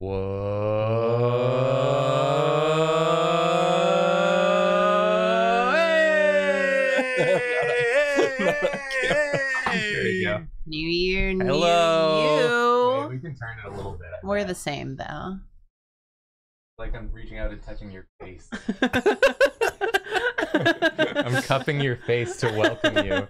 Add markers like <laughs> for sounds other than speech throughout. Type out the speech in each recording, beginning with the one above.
Whoa. <laughs> There you go. New year, new Hello. we can turn it a little bit. I you. We're bet. the same though. like I'm reaching out and touching your face. <laughs> <laughs> <laughs> I'm cupping your face to welcome you.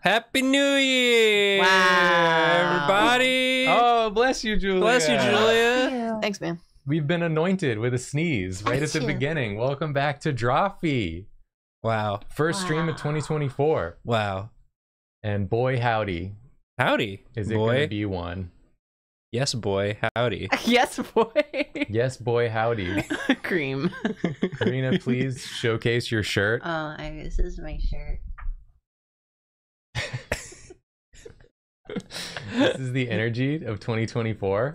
Happy New Year, Wow. everybody! Oh, bless you, Julia. Bless you, Julia. Thanks, man. We've been anointed with a sneeze right at the you. beginning. Welcome back to Drawfee. Wow, First stream of 2024. wow. And boy, howdy, Howdy, is it going to be one. Yes, boy. Howdy. <laughs> yes, boy. Yes, boy, howdy. <laughs> Cream. <laughs> Karina, please showcase your shirt. Oh, I, this is my shirt. this is the energy of 2024.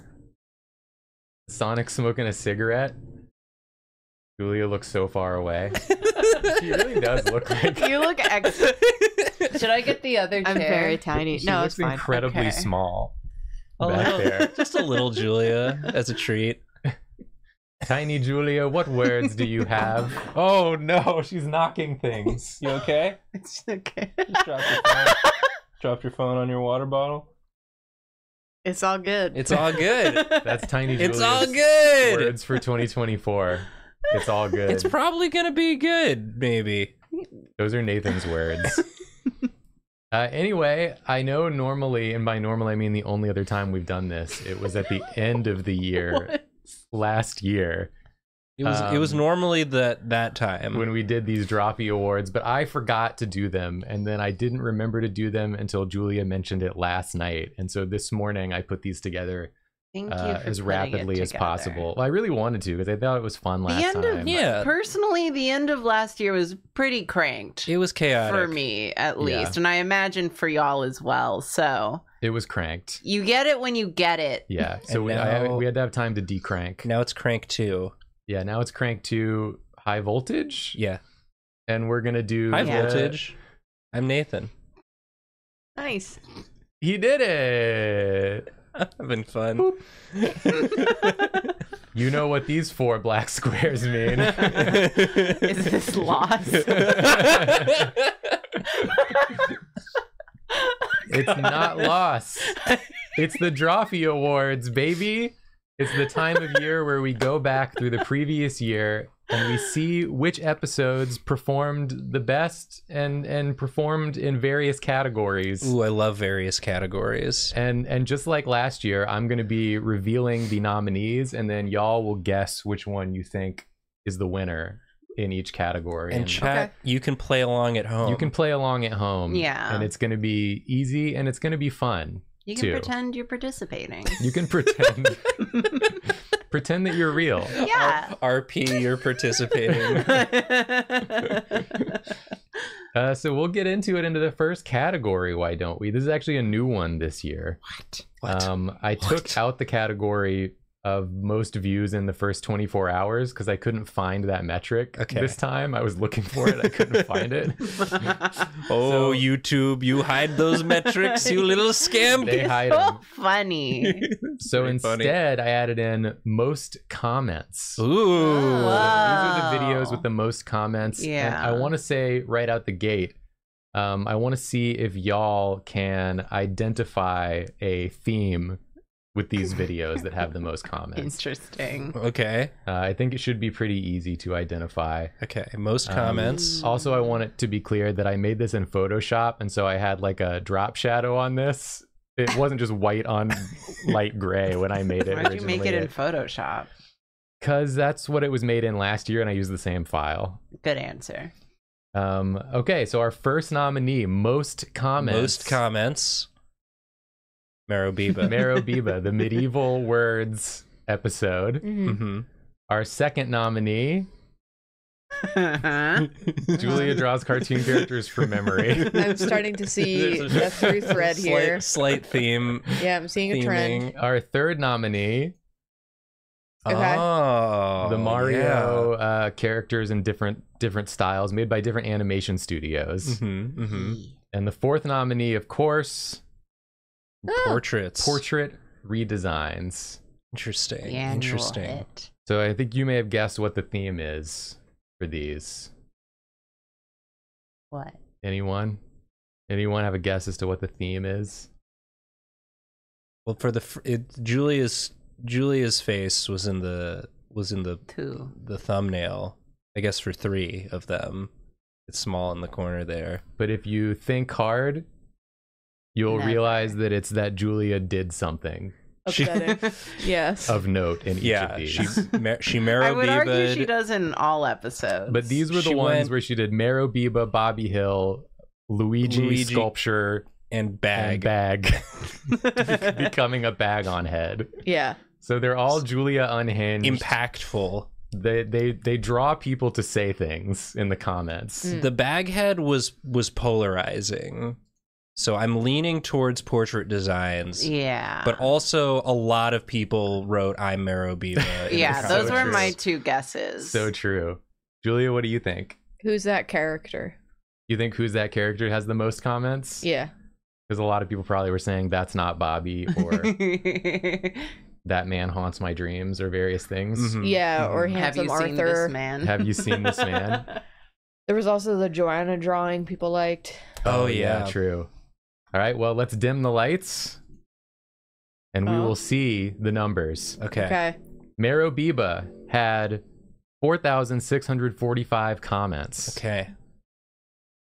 Sonic smoking a cigarette. Julia looks so far away. she really does look like You look ex. Should I get the other chair? I'm very tiny. she no, looks it's fine. incredibly Okay. small A back little- there. <laughs> Just a little Julia as a treat. Tiny Julia, what words do you have? Oh no, she's knocking things. You okay? <laughs> It's okay. Just dropped your phone. dropped your phone on your water bottle. It's all good. It's all good. <laughs> That's Tiny Julia's it's all good. words for 2024. It's all good. It's probably gonna be good. Maybe. Those are Nathan's words. Uh, anyway, I know normally, and by normal I mean the only other time we've done this, it was at the <laughs> end of the year last year It was. it was Um, normally that that time. when we did these Drawfee Awards, but I forgot to do them, and then I didn't remember to do them until Julia mentioned it last night, and so this morning I put these together Thank you uh, as rapidly as possible. Well, I really wanted to because I thought it was fun last The end time. of Yeah. Personally, the end of last year was pretty cranked it was chaotic. for me, at Yeah. least, and I imagine for y'all as well. So It was cranked. you get it when you get it. Yeah, <laughs> so And we, I, we had to have time to decrank. Now it's crank two. Yeah, now it's crank two. high voltage. Yeah. and we're gonna do High the- voltage. I'm Nathan. Nice. He did it. <laughs> Having fun. <laughs> You know what these four black <laughs> squares mean? Is this loss? it's not loss. It's the Drawfee Awards, baby. It's the time of year where we go back through the previous year and we see which episodes performed the best and and performed in various categories. Ooh, I love various categories. And and just like last year, I'm going to be revealing the nominees, and then y'all will guess which one you think is the winner in each category. And chat, you can play along at home. you can play along at home. Yeah. and it's going to be easy and it's going to be fun. You can Two. pretend you're participating. You can pretend <laughs> <laughs> pretend that you're real. yeah. RP, you're participating. <laughs> Uh, so we'll get into it into the first category. Why don't we? This is actually a new one this year. what? What? Um, I took out the category of most views in the first 24 hours because I couldn't find that metric Okay. this time. I was looking for it, I couldn't find it. <laughs> <laughs> oh, So- YouTube, you hide those metrics, you little <laughs> scamp. They hide so 'em. funny. So Pretty funny. instead, I added in most comments. Ooh. Wow. These are the videos with the most comments. And Yeah. I want to say right out the gate, um, I want to see if y'all can identify a theme with these <laughs> videos that have the most comments. Interesting. Okay. Uh, I think it should be pretty easy to identify. Okay. Most Um, comments. Also, I want it to be clear that I made this in Photoshop, and so I had like a drop shadow on this. It wasn't just white on <laughs> light gray when I made it. Why'd you make it in. Photoshop? Because that's what it was made in last year, and I used the same file. Good answer. Um, okay, so our first nominee, most comments. Most comments. Maro Biba. <laughs> Maro Biba, the medieval words episode. Mhm. hmm Our second nominee, <laughs> Julia draws cartoon characters from memory. <laughs> I'm starting to see a a through thread slight, here. Slight theme. Yeah, I'm seeing a trend. Our third nominee, Okay. Oh, the Mario uh, characters in different different styles, made by different animation studios. hmm hmm And the fourth nominee, of course, Ah, Portraits. portrait redesigns. Interesting. The Interesting. hit. So I think you may have guessed what the theme is for these. What? Anyone? Anyone have a guess as to what the theme is? Well, for the it, Julia's Julia's face was in the was in the Two. the thumbnail. I guess for three of them, it's small in the corner there. But if you think hard, you'll Never. realize that it's that Julia did something She- Upsetting. <laughs> yes. of note in each yeah, of these. she <laughs> mar- she I Mero would argue she Beeba'd. does in all episodes. But these were the She ones went- where she did Maro Biba, Bobby Hill, Luigi, Luigi, sculpture, and bag. and bag, <laughs> becoming a bag on head. yeah. So they're all Julia unhinged. impactful. They they they draw people to say things in the comments. Mm. The bag head was was polarizing. So I'm leaning towards portrait designs. yeah. But also a lot of people wrote I'm Mero Biba. yeah, those so were true. my two guesses. So true. Julia, what do you think? Who's that character? You think who's that character has the most comments? Yeah. Because a lot of people probably were saying that's not Bobby or <laughs> that man haunts my dreams or various things. Mhm, Yeah, or mhm. Have handsome you seen Arthur. this man? Have you seen this man? <laughs> There was also the Joanna drawing people liked. Oh, yeah. true. All right, well, let's dim the lights and we Oh. will see the numbers. Okay. Okay. Maro Biba had 4,645 comments. Okay.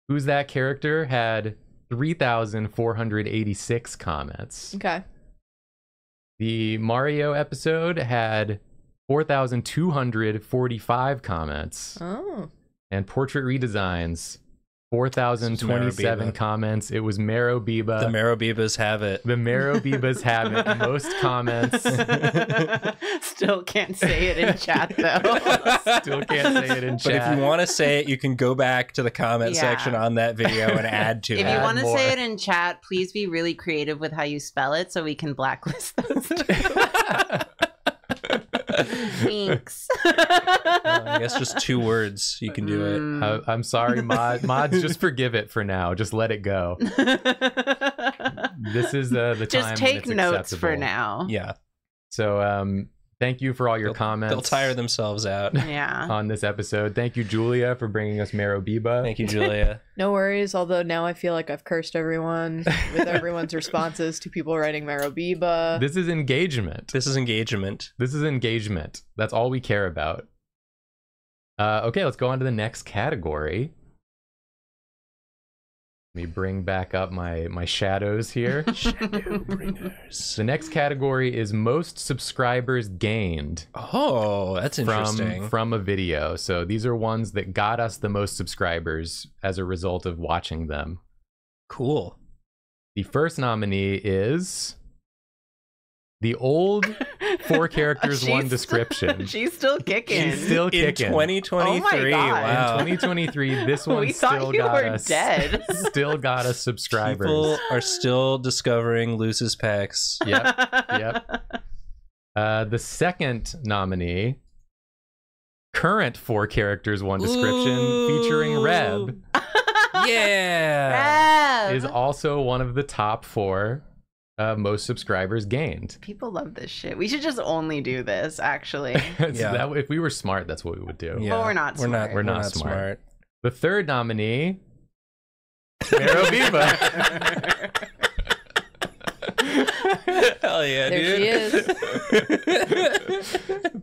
Who's that character had 3,486 comments. Okay. The Mario episode had 4,245 comments. Oh. And Portrait Redesigns, 4,027 comments. It was Maro Biba. The Mero Bibas have it. the Maro Bibas have it. <laughs> Most comments. <laughs> Still can't say it in chat though. Still can't say it in chat. But if you want to say it, you can go back to the comment Yeah. section on that video and <laughs> add to if it. If you want to say it in chat, please be really creative with how you spell it so we can blacklist those Thanks. <laughs> I guess just two words. You can do it. Mm. Uh, I'm sorry, mod, mods. Just <laughs> forgive it for now. Just let it go. <laughs> This is uh, the time. Just take notes for now. Yeah. So, um, thank you for all your They'll- comments. They'll tire themselves out. <laughs> Yeah. on this episode. Thank you, Julia, for bringing us Maro Biba. Thank you, Julia. <laughs> No worries. Although now I feel like I've cursed everyone with <laughs> everyone's responses to people writing Maro Biba. This is engagement. This is engagement. This is engagement. That's all we care about. Uh, okay, let's go on to the next category. Let me bring back up my my shadows here. <laughs> Shadowbringers. the next category is most subscribers gained Oh, that's interesting. from from a video. So these are ones that got us the most subscribers as a result of watching them. cool. The first nominee is the old four <laughs> characters, one description. <laughs> She's still kicking. She's still kicking. In 2023. Oh my God. wow. In 2023, this <laughs> one We still thought you got were us dead. still got us subscribers. People are still discovering Luce's pecs. Yep, yep. Uh, the second nominee, current four characters, one description, featuring Reb, Yeah. Rev. is also one of the top four uh, most subscribers gained. People love this shit. We should just only do this, actually. <laughs> So Yeah. that- if we were smart, that's what we would do. Yeah. But we're not We're not. smart. We're not smart. The third nominee, <laughs> Maro Biba. <laughs> Hell yeah, There dude. she is.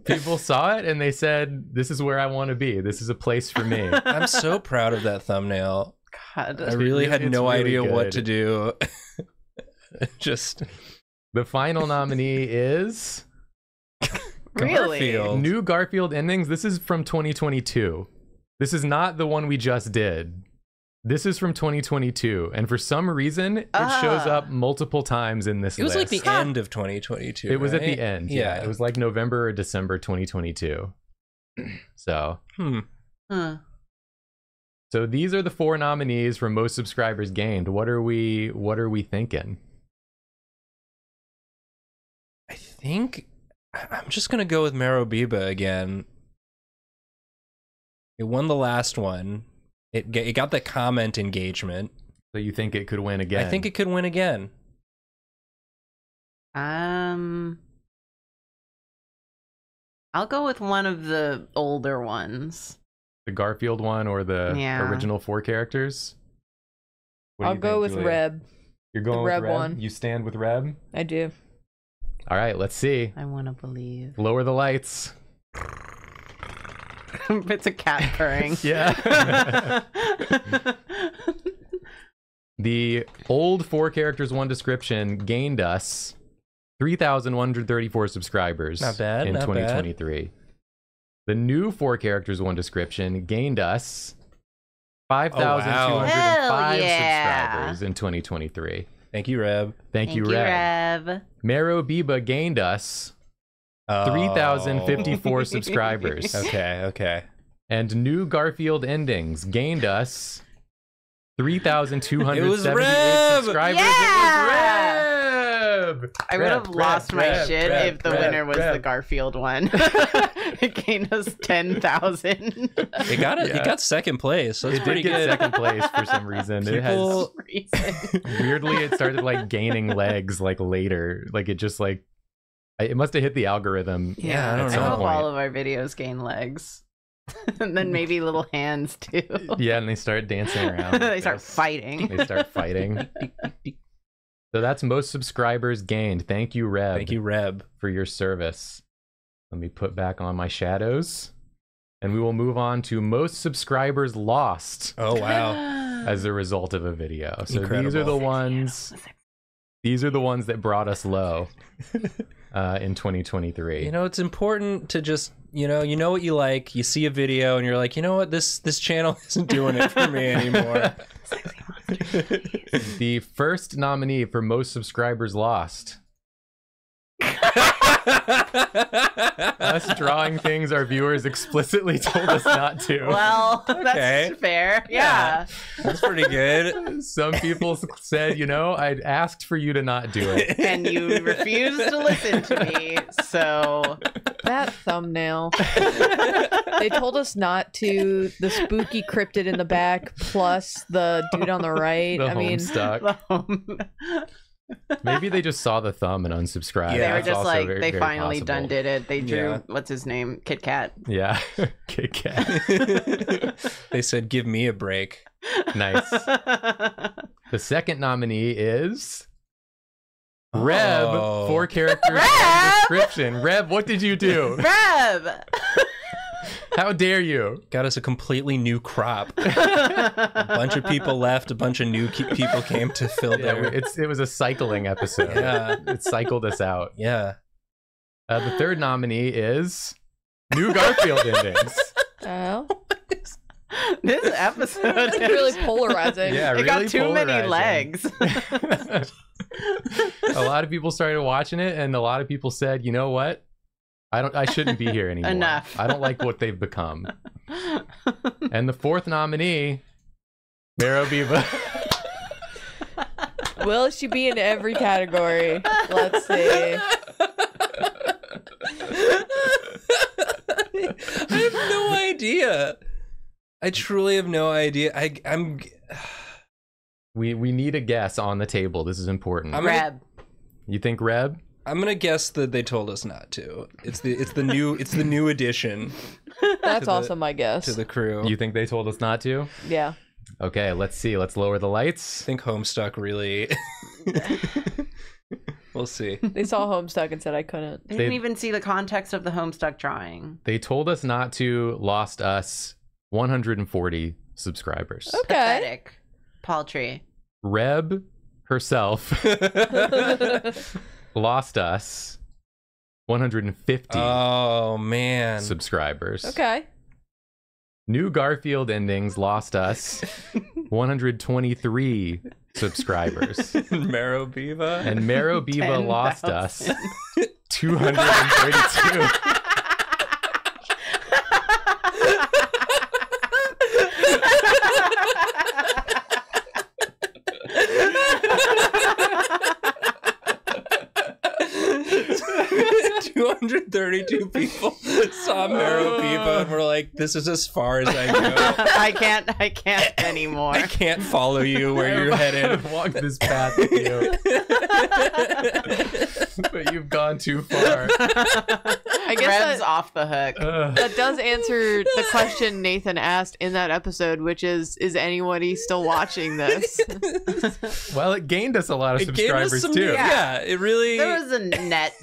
People saw it and they said, "This is where I want to be. This is a place for me." I'm so proud of that thumbnail. God. I really had no really idea what to do. <laughs> Just The final nominee is <laughs> really? Garfield. New Garfield endings. This is from 2022. This is not the one we just did. This is from 2022, and for some reason, it shows Ah. up multiple times in this it was like list. the end of 2022. It was at the end. Yeah. Yeah. it was like November or December 2022. <clears throat> So, Hmm. Huh. so these are the four nominees for most subscribers gained. What are we? What are we thinking? Think I- I'm just gonna go with Maro Biba again. It won the last one. It it got the comment engagement. So you think it could win again? I think it could win again. Um. I'll go with one of the older ones. The Garfield one or the Yeah. original four characters? What I'll go think, with Julia? Reb. You're going the with Reb Reb one. You stand with Reb? I do. All right, let's see. I want to believe. Lower the lights. <laughs> it's a cat purring. <laughs> Yeah. <laughs> the old four characters, one description gained us 3,134 subscribers. Not bad, In not bad. 2023. The new four characters, one description gained us 5,205 Hell yeah. subscribers in 2023. Thank you, Reb. Thank, you, Red. Rev. Maro Biba gained us Oh. 3,054 <laughs> subscribers. Okay, okay. And new Garfield endings gained us <laughs> 3,278 It was Reb! subscribers. Yeah! It Reb! I would have lost Reb, my Reb, shit Reb, if the Reb, winner was the Garfield one. <laughs> it gained us 10,000. It got it. Yeah. It got second place. So It it's did pretty get good. second place for some reason. It has People- <laughs> weirdly it started like gaining legs like later. Like it just like it must have hit the algorithm. Yeah, I don't I know. hope point. all of our videos gain legs. <laughs> and then maybe little hands too. Yeah, and they start dancing around. they like start this. fighting. They start fighting. So that's most subscribers gained. Thank you, Reb. Thank you, Reb. for your service. Let me put back on my shadows. And we will move on to most subscribers lost Oh wow. <gasps> as a result of a video. So these are the ones these are the ones that brought us low <laughs> uh, in 2023. You know, it's important to just you know, you know what you like. You see a video and you're like, you know what, this this channel <laughs> isn't doing it for me anymore. <laughs> <laughs> the first nominee for most subscribers lost. <laughs> Us drawing things our viewers explicitly told us not to. Well, Okay. that's fair. Yeah. That's pretty good. Some people said, you know, I'd asked for you to not do it. <laughs> And you refused to listen to me. So That thumbnail. <laughs> they told us not to. The spooky cryptid in the back plus the dude on the right. The I mean, Homestuck. the home- Maybe they just saw the thumb and unsubscribed. they were just also like very- they very finally done did it. They drew Yeah. what's his name? Kit Kat. Yeah. <laughs> <laughs> Kit Kat. <laughs> they said, "Give me a break." Nice. The second nominee is Reb, Oh. four characters Reb! description. Reb, what did you do? Rev. How dare you? Got us a completely new crop. <laughs> A bunch of people left. A bunch of new ke- people came to fill Yeah, their. it's it was a cycling episode. Yeah. It cycled us out. yeah. Uh, the third nominee is New Garfield endings. <laughs> oh, this episode it's really polarizing. Yeah, it really got too many legs. <laughs> a lot of people started watching it, and a lot of people said, "You know what? I don't. I shouldn't be here <laughs> anymore. Enough. I don't like what they've become." <laughs> And the fourth nominee, Maro Biba. <laughs> Will she be in every category? Let's see. I have no idea. I truly have no idea. I, I'm. <sighs> we we need a guess on the table. This is important. I'm gonna- Reb. you think Reb? I'm gonna guess that they told us not to. It's the it's the new it's the new addition That's the- also my guess. to the crew. You think they told us not to? yeah. Okay, let's see. Let's lower the I lights. think Homestuck really. <laughs> we'll see. They saw Homestuck and said I couldn't. They didn't even see the context of the Homestuck drawing. They told us not to. Lost us 140 subscribers. Okay. Pathetic. Paltry. Reb herself <laughs> <laughs> lost us 150 oh man. subscribers. Okay. New Garfield endings lost us <laughs> 123 subscribers. <laughs> Marrow Biva. And Maro Biba <laughs> lost us 10,000. 232. 232 people saw oh. Mero Biba and we're like, this is as far as I go. <laughs> I can't. I can't anymore. I can't follow you where you're headed. Walk this path with you, <laughs> but you've gone too far. I guess Rev's that, off the hook. Ugh. that does answer the question Nathan asked in that episode, which is, is anybody still watching this? well, it gained us a lot of It gave us subscribers some- too. Yeah, it really. There was a net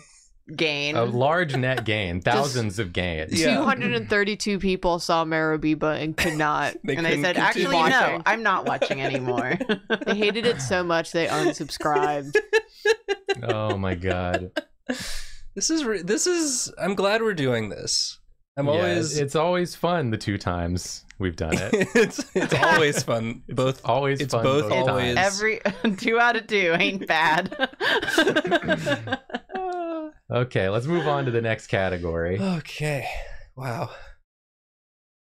gain. A large net gain, thousands of gains. Yeah. 232 people saw Marabiba and could not. <laughs> they and I couldn't said, continue actually, no. I'm not watching anymore. <laughs> They hated it so much they unsubscribed. <laughs> Oh my god. This is re- this is. I'm glad we're doing this. I'm Yeah, always. It's always fun the two times we've done it. it's it's always fun. Both Always It's fun. both times. always- Every two out of two ain't bad. Okay, let's move on to the next category. Okay. Wow.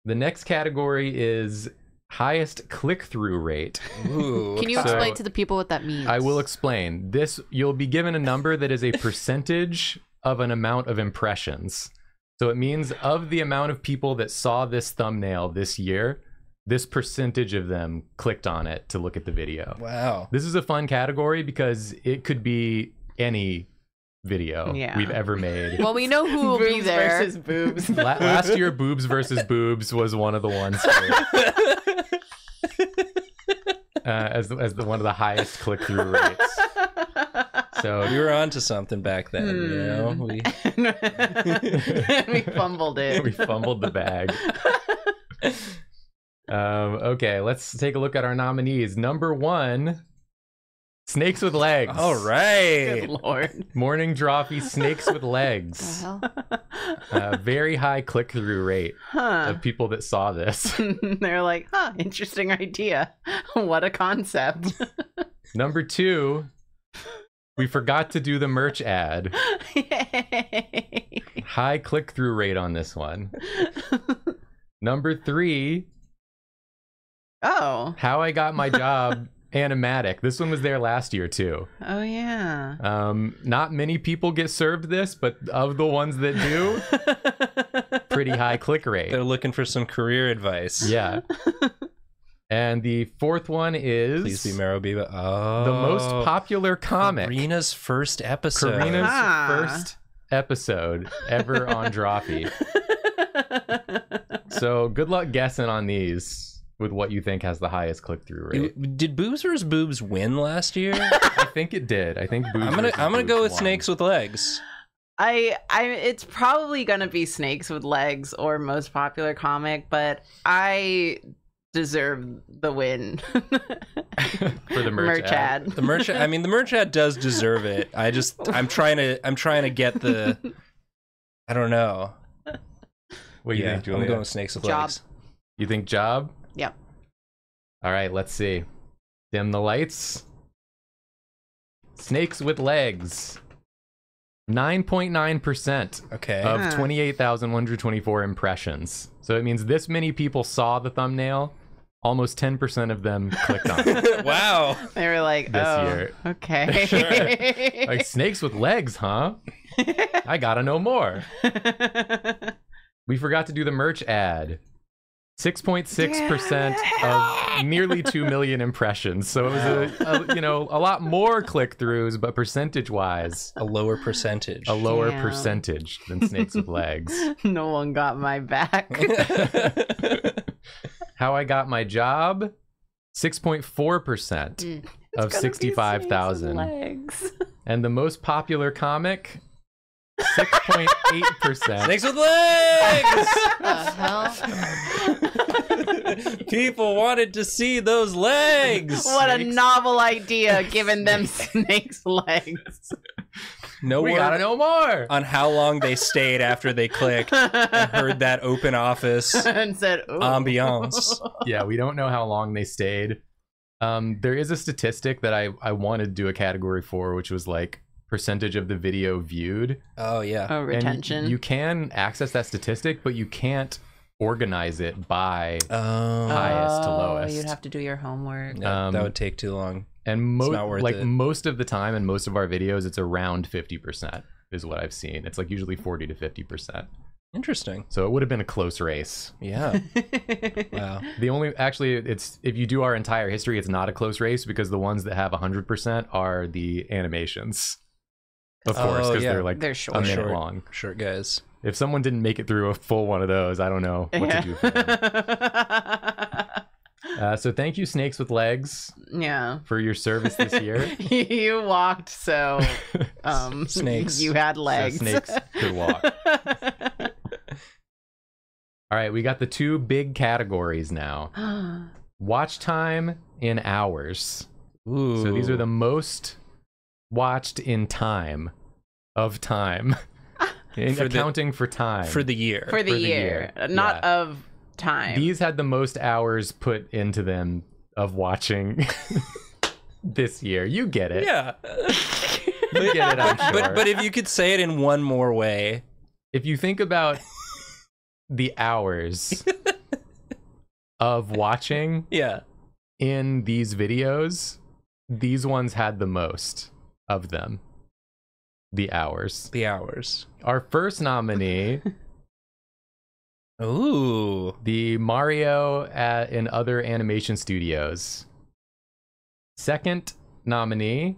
The next category is highest click-through rate. Ooh. Can you So- explain to the people what that means? I will explain. This you'll be given a number that is a percentage of an amount of impressions. So it means of the amount of people that saw this thumbnail this year, this percentage of them clicked on it to look at the video. Wow. This is a fun category because it could be any video Yeah. we've ever made. Well, we know who will be there. versus boobs. La- last year, boobs versus boobs was one of the ones <laughs> uh, as as the one of the highest click through rates. So we were onto something back then, you know. Hmm. We <laughs> we fumbled it. we fumbled the bag. <laughs> Um, okay, let's take a look at our nominees. Number one, snakes with legs. All right. Good lord. Morning Drawfee snakes with the legs. hell? Uh, very high click through rate Huh. of people that saw this. <laughs> They're like, huh, interesting idea. what a concept. <laughs> Number two, we forgot to do the merch ad. <laughs> Yay. High click through rate on this one. Number three, oh. how I got my job animatic. This one was there last year too. Oh yeah. Um, not many people get served this, but of the ones that do, <laughs> pretty high click rate. They're looking for some career advice. Yeah. And the fourth one is Please be Mero Biba. Oh. the most popular comic. Karina's first episode. Karina's Ah. first episode ever on <laughs> Drawfee. So good luck guessing on these with what you think has the highest click through rate. Did Boobs vs. Boobs win last year? <laughs> I think it did. I think Boobs I'm gonna I'm gonna go with won. snakes with legs. I I it's probably gonna be Snakes with Legs or most popular comic, but I deserve the win <laughs> For the merch ad. The merch I mean the merch ad does deserve it. I just I'm trying to I'm trying to get the I don't know. What do you yeah, think, I'm going with snakes with Job. legs. You think job? Yep. All right, let's see. Dim the lights. Snakes with legs. 9.9% Okay. of Huh. 28,124 impressions. So it means this many people saw the thumbnail. Almost 10% of them <laughs> clicked on it. wow. They were like, This oh, year. okay. <laughs> Like snakes with legs, huh? <laughs> I gotta know more. We forgot to do the merch ad. 6.6% of nearly 2 million impressions. So it was a, a you know, a lot more click-throughs, but percentage-wise, A lower percentage. a lower Damn. percentage than snakes with legs. <laughs> no one got my back. <laughs> How I got my job? 6.4% Mm. of It's gonna be 65,000. Legs. <laughs> And the most popular comic? 6.8%. Snakes with legs. the <laughs> hell? <laughs> People wanted to see those legs. What a novel idea, giving them snakes legs. No we gotta know more. on how long they stayed after they clicked and heard that open office <laughs> and said, Ooh. ambiance. yeah, we don't know how long they stayed. Um, there is a statistic that I, I wanted to do a category for, which was like percentage of the video viewed. Oh yeah. Oh, And retention. you can access that statistic, but you can't organize it by. Oh, highest to Oh, lowest. You'd have to do your homework. Yeah, um, that would take too long. And most like it. most of the time in most of our videos, it's around fifty percent. is what I've seen. It's like usually 40 to 50%. Interesting. So it would have been a close race. Yeah. <laughs> Wow. The only actually it's if you do our entire history, it's not a close race because the ones that have 100% are the animations. Of course, Oh, because yeah. they're like They're a short. minute Short. long. Short guys. If someone didn't make it through a full one of those, I don't know what to do for them. <laughs> Uh, so thank you, Snakes with Legs, yeah. for your service this year. <laughs> you walked so <laughs> um Snakes. you had So legs. snakes could walk. All right, we got the two big categories now. <gasps> Watch time in hours. Ooh. So these are the most watched in time of time. <laughs> In For the- accounting for time. for the year. For the, For the year, year, not yeah. of time. These had the most hours put into them of watching <laughs> this year. You get it. yeah. You get it, I'm <laughs> sure. But but if you could say it in one more way. if you think about the hours of watching Yeah. in these videos, these ones had the most of them. The hours. The hours. Our first nominee, <laughs> Ooh. the Mario at, in other animation studios. Second nominee,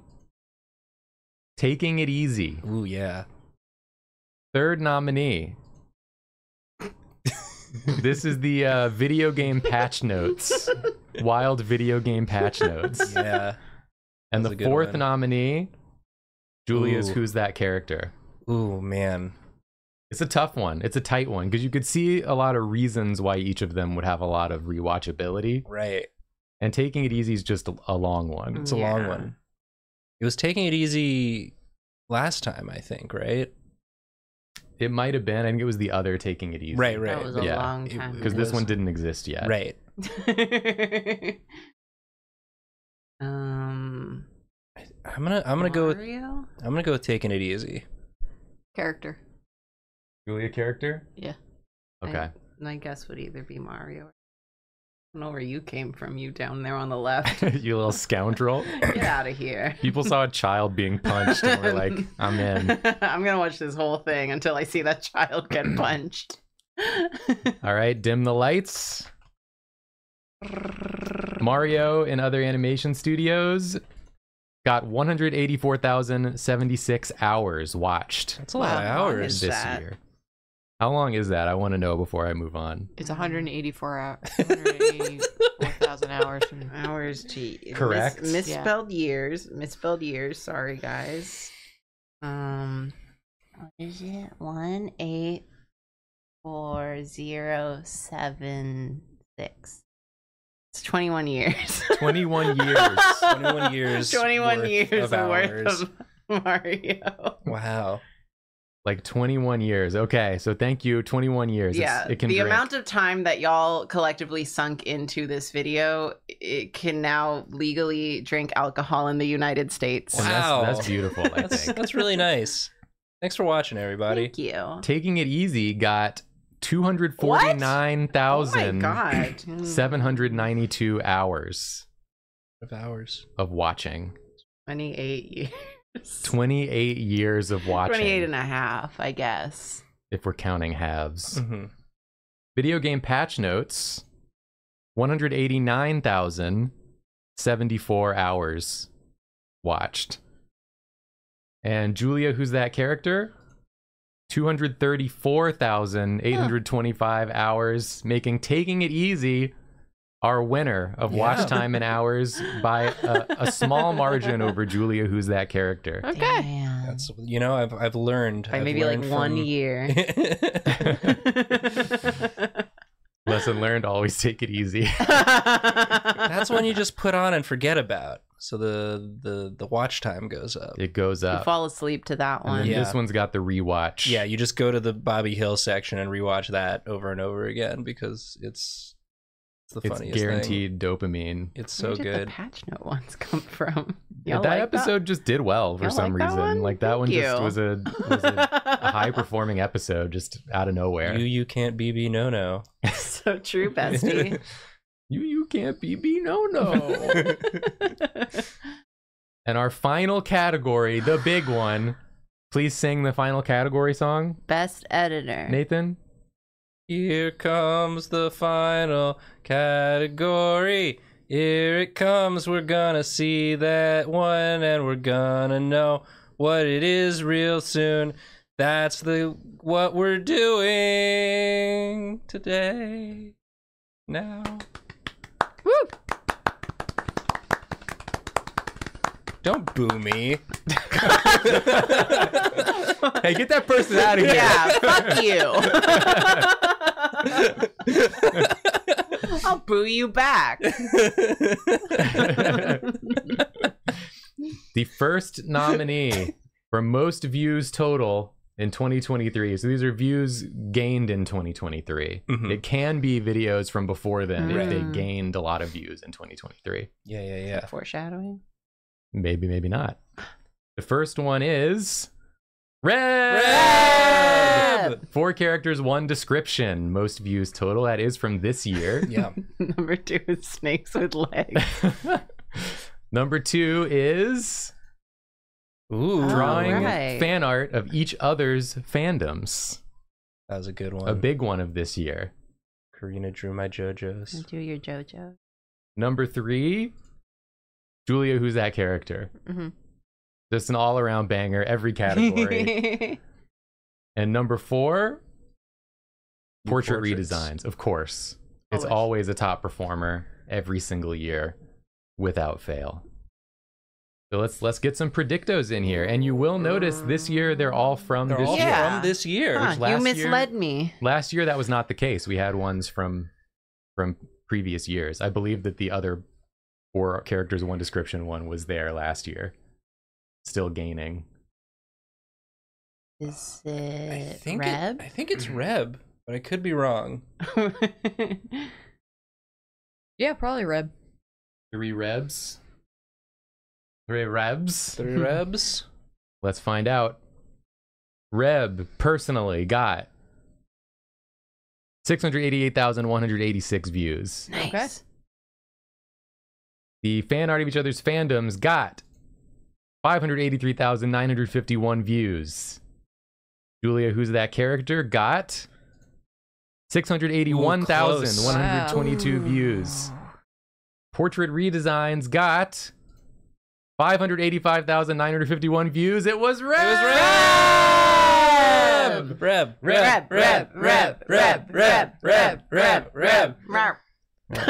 Taking It Easy. Ooh yeah. Third nominee. this is the uh, video game patch notes. <laughs> Wild video game patch notes. Yeah. And the fourth one. nominee, Julia's Ooh. Who's That Character? Ooh man. It's a tough one. It's a tight one because you could see a lot of reasons why each of them would have a lot of rewatchability. Right. And Taking It Easy is just a, a long one. It's a long one. It was taking it easy last time, I think, right? It might have been. I think it was the other Taking It Easy. Right, right. That was a Yeah. long time. Because this one didn't exist yet. Right. <laughs> um, I'm gonna I'm gonna go with Mario? I'm gonna go with taking it easy. Character. Julia character? Yeah. Okay. My guess would either be Mario. Or... I don't know where you came from. You down there on the left. <laughs> you little scoundrel. <laughs> Get out of here. <laughs> People saw a child being punched and were like, I'm in. I'm gonna watch this whole thing until I see that child get <clears throat> punched. All right, dim the lights. Mario and other animation studios got 184,076 hours watched That's a lot of Wow, how long hours. is this that? year. How long is that? I want to know before I move on. It's 184 <laughs> hours. 184,000 hours. Hours, gee. Correct. Mis- misspelled years. Misspelled years. Sorry, guys. Um, what is it? One eight four zero seven six. It's twenty-one years. <laughs> 21 years. 21 years. Twenty-one worth years of worth of <laughs> Mario. Wow. like 21 years. Okay, so thank you. 21 years. It's- Yeah, it can the drink. amount of time that y'all collectively sunk into this video, it can now legally drink alcohol in the United States. Wow. that's, that's beautiful, I That's that's really nice. Thanks for watching, everybody. Thank you. Taking it easy got Oh my 249,792 god. hours Of hours. of watching. 28 years. 28 years of watching 28 and a half, I guess. if we're counting halves. hmm Video game patch notes 189,074 hours watched. And Julia, who's that character? 234,825 hours, making Taking It Easy our winner of watch time and <laughs> hours by a, a small margin over Julia, who's that character. Okay. Damn. That's you know I've I've learned. By I've maybe like learned one year. <laughs> Lesson learned always take it easy. <laughs> That's one you just put on and forget about. So the the the watch time goes up. It goes You up. fall asleep to that one. Yeah. this one's got the rewatch. Yeah, you just go to the Bobby Hill section and rewatch that over and over again because it's it's the it's funniest thing. guaranteed dopamine. It's Where so did good. the patch note ones <laughs> come from? Yeah, that like episode just did well for Y'all some like reason. one? Like that Thank one just was a was a, a <laughs> high performing episode just out of nowhere. You you can't BB no no. <laughs> so true, bestie. You you can't be be no no. <laughs> and our final category, the big one, please sing the final category song, Best editor. Nathan? Here comes the final category. Here it comes. We're gonna see that one and we're gonna know what it is real soon. That's the what we're doing today. Now. Woo! Don't boo me. <laughs> Hey, get that person out of here. Yeah, fuck you. I'll boo you back. <laughs> the first nominee for most views total in 2023. So these are views gained in 2023. Mhm. It can be videos from before then if they Mm. gained a lot of views in 2023. Yeah, yeah, yeah. Foreshadowing. Maybe, maybe not. The first one is Red. Red! Four characters, one description. Most views total. That is from this year. <laughs> Yeah. <laughs> Number two is snakes with legs. <laughs> Number two is Ooh. Oh, drawing right. fan art of each other's fandoms. That was a good one. A big one of this year. Karina drew my JoJo's. Do your JoJo. Number three, Julia, who's that character? Mhm. Just an all around banger, every category. <laughs> and number four, New portrait portraits. redesigns, of course. It's Always. always a top performer every single year without fail. So let's let's get some predictos in here. And you will notice this year they're um, all from They're this all year. Yeah. from this year. Huh, Which you last year- misled me. Last year that was not the case. We had ones from from previous years. I believe that the other four characters one description one was there last year. Still gaining. Is I it think Reb? It, I think it's mm-hmm. Reb, but I could be wrong. <laughs> Yeah, probably Reb. Three rebs. Three rebs. Three <laughs> Rebs. Let's find out. Reb personally got 688,186 views. nice. Okay. The fan art of each other's fandoms got 583,951 views. Julia, who's that character, got 681,122 Ooh. views. Portrait redesigns got 585,951 views. It was Reb! It was Reb. Reb. Reb, Reb, Reb, Reb, Reb, Reb, Reb, Reb.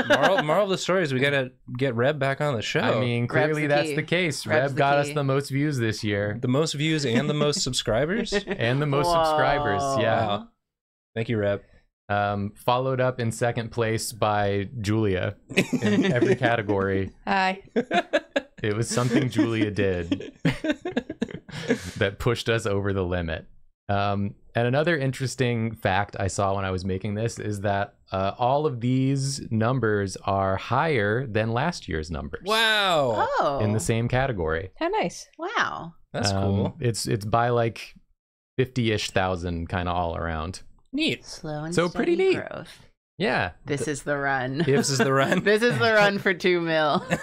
moral, moral of the story is we gotta get Reb back on the show. I mean, clearly the that's key. the case. Reb's Reb the got us the most views this year the most views and the most subscribers. and the most subscribers. Yeah. Thank you, Reb. Um, followed up in second place by Julia in every <laughs> category. Hi. <laughs> It was something Julia did that pushed us over the limit. Um, and another interesting fact I saw when I was making this is that uh, all of these numbers are higher than last year's numbers Wow. Oh. in the same category. How nice. Wow. That's Um, cool. It's it's by like fifty-ish thousand, kind of all around. Neat. Slow and So pretty neat. growth. Yeah. This is the run. This is the run. <laughs> this is the run for two mil. <laughs>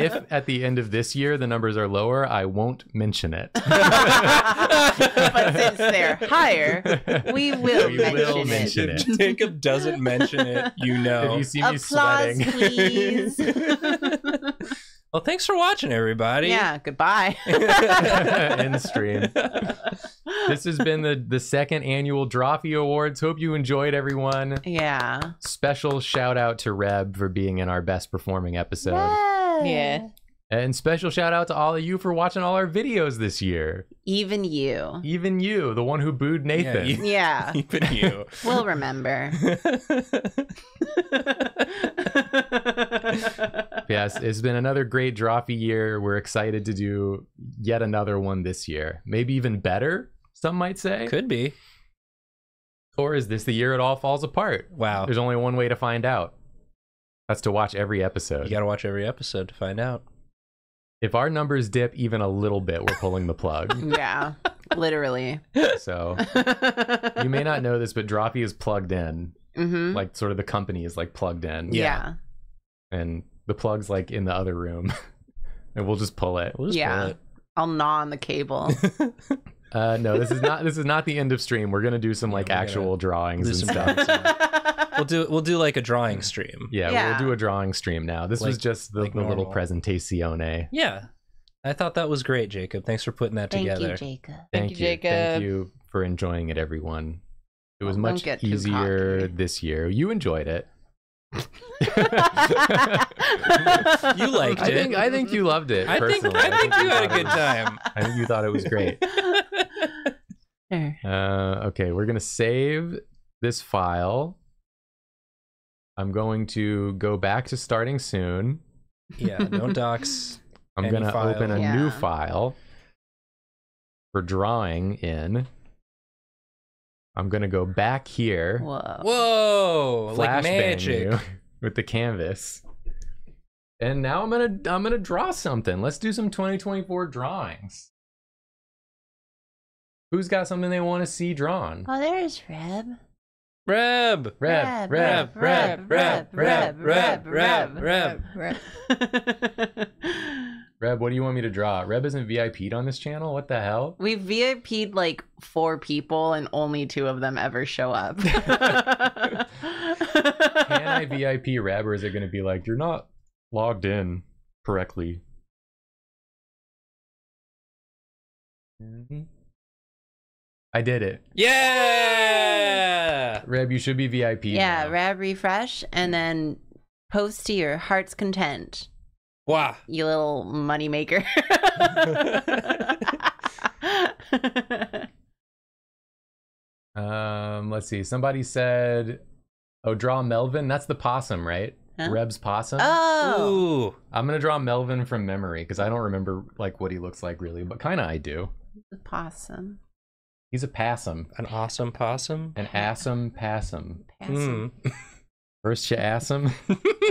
If at the end of this year the numbers are lower, I won't mention it. <laughs> but since they're higher, we will We mention will it. mention it. If Jacob doesn't mention it, you know. If you see me Applause, sweating. please. Well, thanks for watching, everybody. yeah. Goodbye. <laughs> <laughs> in stream. This has been the the second annual Drawfee Awards. Hope you enjoyed, everyone. Yeah. Special shout out to Reb for being in our best performing episode, Yeah. and special shout out to all of you for watching all our videos this year. Even you. Even you, the one who booed Nathan. you- <laughs> Yeah. Even you. We'll remember. Yes, it's been another great Drawfee year. We're excited to do yet another one this year. Maybe even better, some might say. Could be. Or is this the year it all falls apart? Wow. There's only one way to find out. That's to watch every episode. You got to watch every episode to find out. If our numbers dip even a little bit, we're pulling the plug. <laughs> yeah. Literally. so <laughs> you may not know this, but Drawfee is plugged in. hmm Like sort of the company is like plugged in. Yeah. And the plug's like in the other room. <laughs> and we'll just pull it. We'll just Yeah. pull it. I'll gnaw on the cable. <laughs> Uh, no, this is not. This is not the end of stream. We're gonna do some like we're actual drawings and some stuff. <laughs> We'll do we'll do like a drawing stream. Yeah, Yeah. we'll do a drawing stream now. This was just the, like the little normal. presentazione. Yeah. I thought that was great, Jacob. Thanks for putting that Thank together. you, Jacob. Thank you, Thank you for enjoying it, everyone. It was much easier this year. You enjoyed it. You liked I it. think I think you loved it. I think personally. I think you had a good was- time. <laughs> I think you thought it was great. <laughs> There. Uh, okay, we're gonna save this file. I'm going to go back to starting soon. Yeah, no docs. I'm gonna file. open a new file for drawing in. I'm gonna go back here, Whoa. Whoa, like magic. you with the canvas, and now I'm gonna I'm gonna draw something. Let's do some 2024 drawings. Who's got something they want to see drawn? Oh, there's Reb. Reb. Reb, Reb, Reb, Reb, Reb, Reb, Reb, Reb. Reb. Reb, what do you want me to draw? Reb isn't VIP'd on this channel. What the hell? We VIP'd like four people and only two of them ever show up. <laughs> <laughs> Can I VIP Reb, or is it going to be like you're not logged in correctly? Mm-hmm. I did it. Yeah. Reb, you should be VIP. yeah, now. Reb refresh and then post to your heart's content, Wow. you little money maker. <laughs> Um, let's see. Somebody said, "Oh, draw Melvin." That's the possum, right? Huh? Reb's possum. oh, Ooh. I'm gonna draw Melvin from memory because I don't remember like what he looks like really, but kind of I do. the possum. He's a possum, An awesome possum. an awesome possum. Possum. Mm. <laughs> First you ass <laughs> him,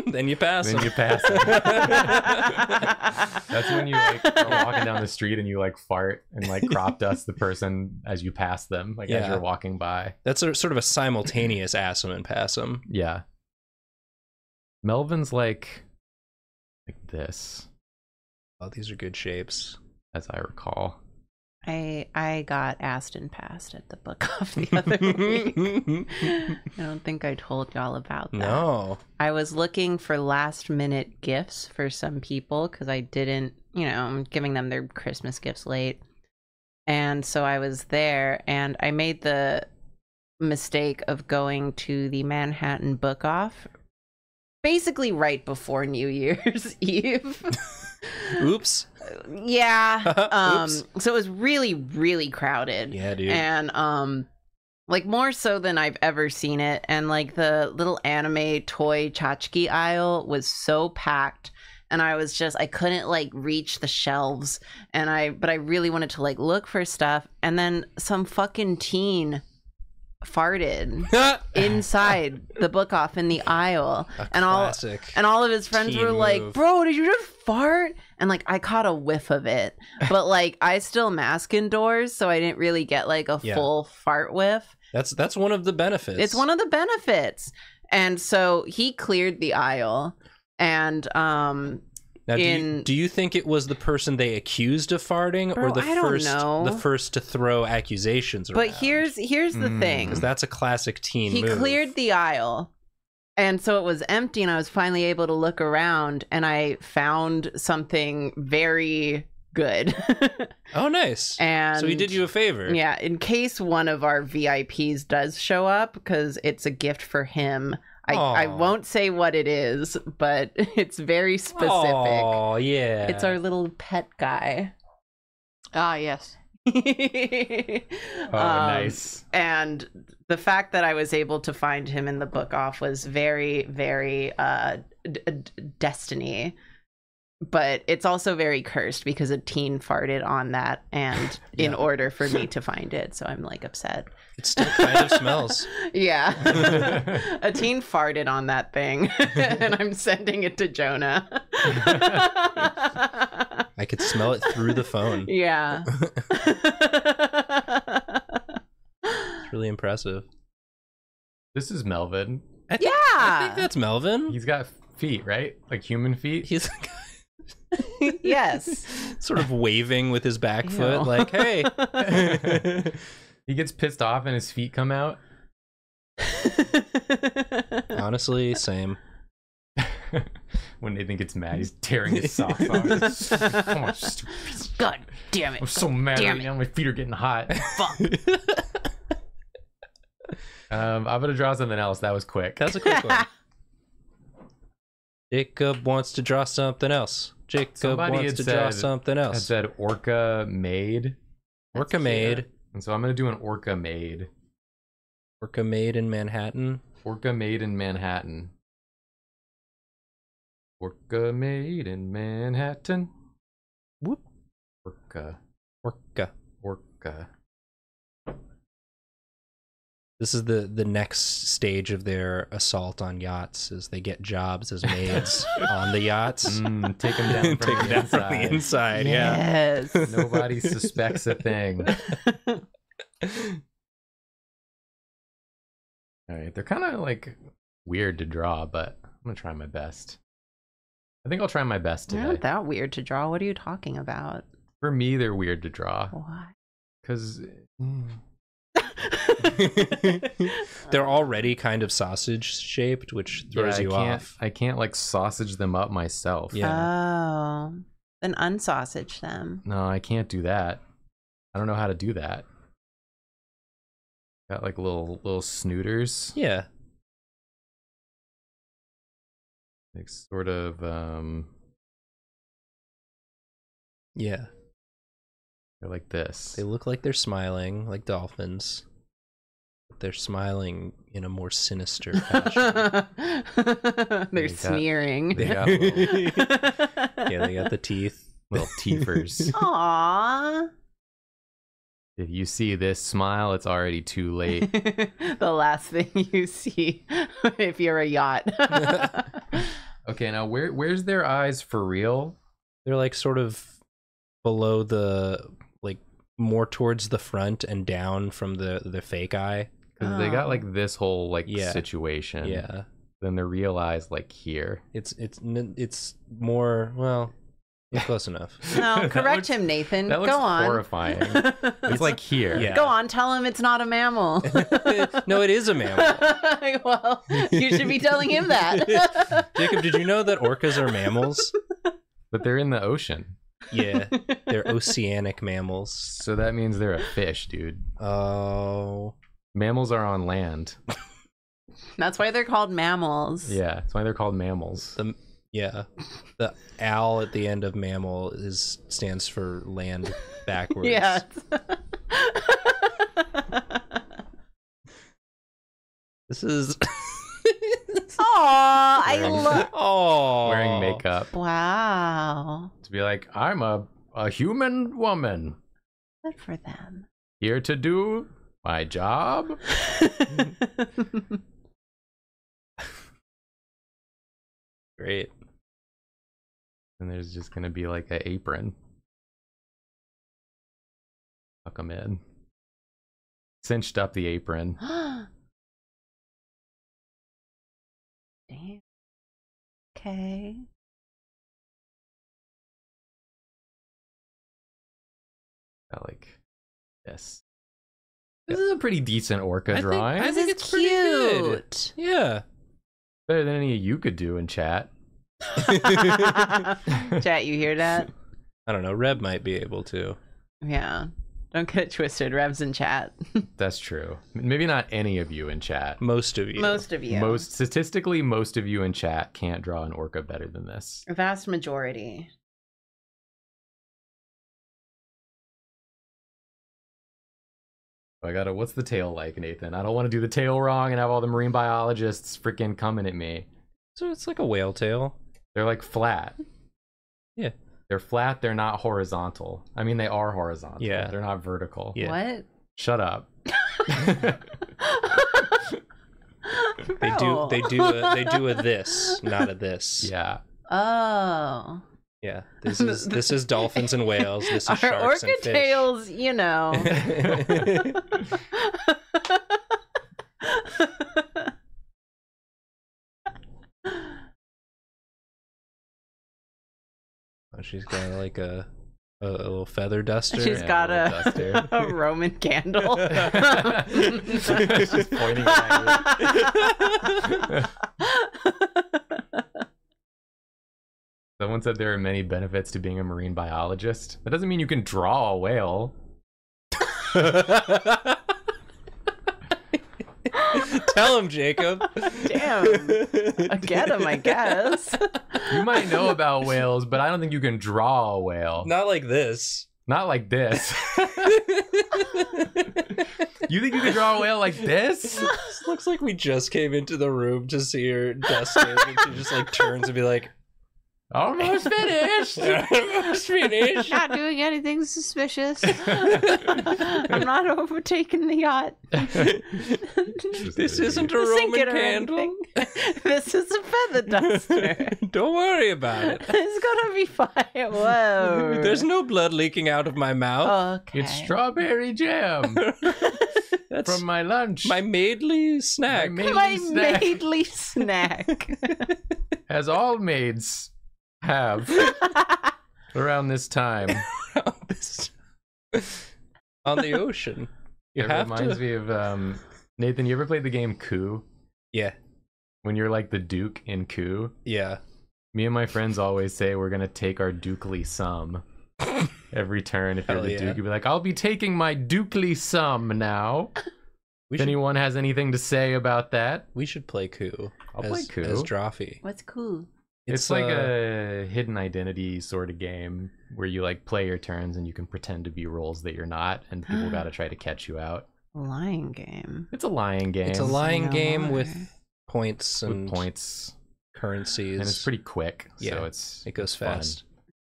then you pass him. then him. you pass him. <laughs> That's when you like are walking down the street and you like fart and like crop dust the person as you pass them, like as you're walking by. That's a, sort of a simultaneous ass him and pass him. Yeah. Melvin's like like this, Oh, these are good shapes. as I recall. I I got asked and passed at the book <laughs> off the other week. <laughs> I don't think I told y'all about that. no. I was looking for last minute gifts for some people because I didn't, you know, I'm giving them their Christmas gifts late. And so I was there and I made the mistake of going to the Manhattan Book Off basically right before New <laughs> Year's Eve. Oops. Yeah. <laughs> Um so it was really really crowded. Yeah, dude. and um like more so than I've ever seen it. And like the little anime toy tchotchke aisle was so packed. And I was just I couldn't like reach the shelves. And I but I really wanted to like look for stuff. And then some fucking teen farted <laughs> inside the Book Off in the aisle. A and all and all of his friends were like, "Bro, did you just fart?" And like I caught a whiff of it, but like I still mask indoors, so I didn't really get like a Yeah. full fart whiff. That's that's one of the benefits. It's one of the benefits. And so he cleared the aisle and um Now, do, you, in- do you think it was the person they accused of farting, Bro, or the first know. the first to throw accusations? but here's here's the Mm. thing. that's a classic teen he move. cleared the aisle and so it was empty and i was finally able to look around and i found something very good <laughs> Oh, nice. and so he did you a favor. yeah in case one of our vips does show up because it's a gift for him I, I won't say what it is but <laughs> it's very specific Oh yeah. it's our little pet guy Ah, yes. <laughs> Oh, Um, nice. and the fact that I was able to find him in the Book Off was very, very uh, d- d- destiny. But it's also very cursed because a teen farted on that, and <laughs> in order for me <laughs> to find it, so I'm like upset. It still kind of smells. <laughs> Yeah, a teen farted on that thing, and I'm sending it to Jonah. I could smell it through the phone. yeah. It's really impressive. This is Melvin. I think, I Yeah. think that's Melvin. He's got feet, right? Like human feet. He's like, <laughs> yes. sort of waving with his back Ew. foot, like, "Hey." <laughs> He gets pissed off and his feet come out. <laughs> Honestly, same. when Nathan gets mad, he's tearing his socks off. Come on, stupid piece of- God damn it. I'm it. so mad Damn right it. now. My feet are getting hot. Fuck. Um, I'm gonna draw something else. That was quick. That's a quick one. <laughs> Jacob wants to draw something else. Jacob Somebody wants had to draw something else. I said orca maid, Orca maid. and so I'm gonna do an orca maid. Orca maid in Manhattan. Orca maid in Manhattan. Orca maid in Manhattan. Whoop. Orca. Orca. Orca. This is the the next stage of their assault on yachts as they get jobs as maids <laughs> on the yachts. Mm, take them down <laughs> from Take the them down from the inside. inside, yeah. <laughs> Nobody suspects a thing. All right, they're kind of like weird to draw, but I'm gonna try my best. I think I'll try my best They're today. not that weird to draw. What are you talking about? For me, they're weird to draw Why? because <laughs> They're already kind of sausage shaped, which throws I you can't, off. I can't like sausage them up myself. Yeah. Oh. Then unsausage them. No, I can't do that. I don't know how to do that. Got like little little snooters, Yeah. like sort of um, Yeah. They're like this. They look like they're smiling, like dolphins. But they're smiling in a more sinister fashion. <laughs> They're They got- sneering. They got <laughs> yeah, little, they got the teeth. little teethers. <laughs> Aww. if you see this smile, it's already too late. the last thing you see if you're a yacht. Okay, now where where's their eyes for real? They're like sort of below the like more towards the front and down from the the fake eye. Because they Oh. got like oh. this whole like Yeah. situation. Yeah. Then they real eyes like here. It's it's n- it's more well, you're close enough. <laughs> no, That correct looks- him, Nathan. that looks Go on. horrifying. <laughs> It's like here. Yeah. Go on, tell him it's not a mammal. <laughs> no, it is a mammal. well, you should be telling him that. Jacob, did you know that orcas are mammals? But they're in the ocean. Yeah, <laughs> they're oceanic mammals. So that means they're a fish, dude. Oh, Mammals are on land. That's why they're called mammals. Yeah, that's why they're called mammals. the yeah, the al at the end of mammal is stands for land <laughs> backwards. Yeah. this is. <laughs> <laughs> Aw, I love. Oh, <laughs> Wearing makeup Wow. to be like, I'm a, a human woman Good for them. here to do my job. <laughs> Great. And there's just gonna be like an apron. Tuck them in. Cinched up the apron. <gasps> <gasps> <gasps> Okay. Got like this. This is a pretty decent orca I think- drawing. I think is it's pretty good. cute. Yeah. Better than any of you could do in chat. <laughs> <laughs> Chat, you hear that? <laughs> I don't know. Reb might be able to. Yeah. Don't get it twisted. Reb's in chat. <laughs> That's true. Maybe not any of you in chat. Most of you. Most of you. Most statistically, most of you in chat can't draw an orca better than this. A vast majority. Oh, I gotta. What's the tail like, Nathan? I don't want to do the tail wrong and have all the marine biologists freaking coming at me. So it's like a whale tail. They're like flat. Yeah. They're flat. They're not horizontal. I mean, they are horizontal. Yeah. They're not vertical. Yeah. What? Shut up. <laughs> They do. They do. A, they do a this, not a this. <laughs> yeah. Oh. Yeah. <laughs> This is this is dolphins and whales. This is Our sharks orca and fish. tails, you know. She's got like a a, a little feather duster. She's got little a, <laughs> a Roman candle. <laughs> It's just pointing at Someone said there are many benefits to being a marine biologist. That doesn't mean you can draw a whale. <laughs> <laughs> Tell him, Jacob. Damn. I get him, I guess. <laughs> You might know about whales, but I don't think you can draw a whale. Not like this. Not like this. <laughs> you think you can draw a whale like this? This looks like we just came into the room to see her dusting, and she just like turns and be like, Almost finished. <laughs> "Almost finished." Not doing anything suspicious. <laughs> I'm not overtaking the yacht. This isn't a Sink Roman candle. <laughs> this is a feather duster. Don't worry about it. it's gonna be fine. Whoa. There's no blood leaking out of my mouth. Okay. It's strawberry jam That's from my lunch. my maidly snack. maidly My snack, maidly snack. as all maids have <laughs> around this time. This- on the ocean. <laughs> You it reminds to. me of um, Nathan. You ever played the game Coup? Yeah, When you're like the Duke in Coup? yeah. Me and my friends always say we're gonna take our dukely sum <laughs> every turn. If you're the yeah. Duke, you'd be like, "I'll be taking my dukely sum now." We if should, anyone has anything to say about that, we should play coup. I'll as, play Coup. as Drawfee. What's Coup? It's, like a hidden identity sort of game where you like play your turns and you can pretend to be roles that you're not, and people <gasps> got to try to catch you out. Lying game. It's a lying game. It's a lying No game more. with points with and points, currencies. and it's pretty quick. Yeah, so it's It goes it's fun. fast.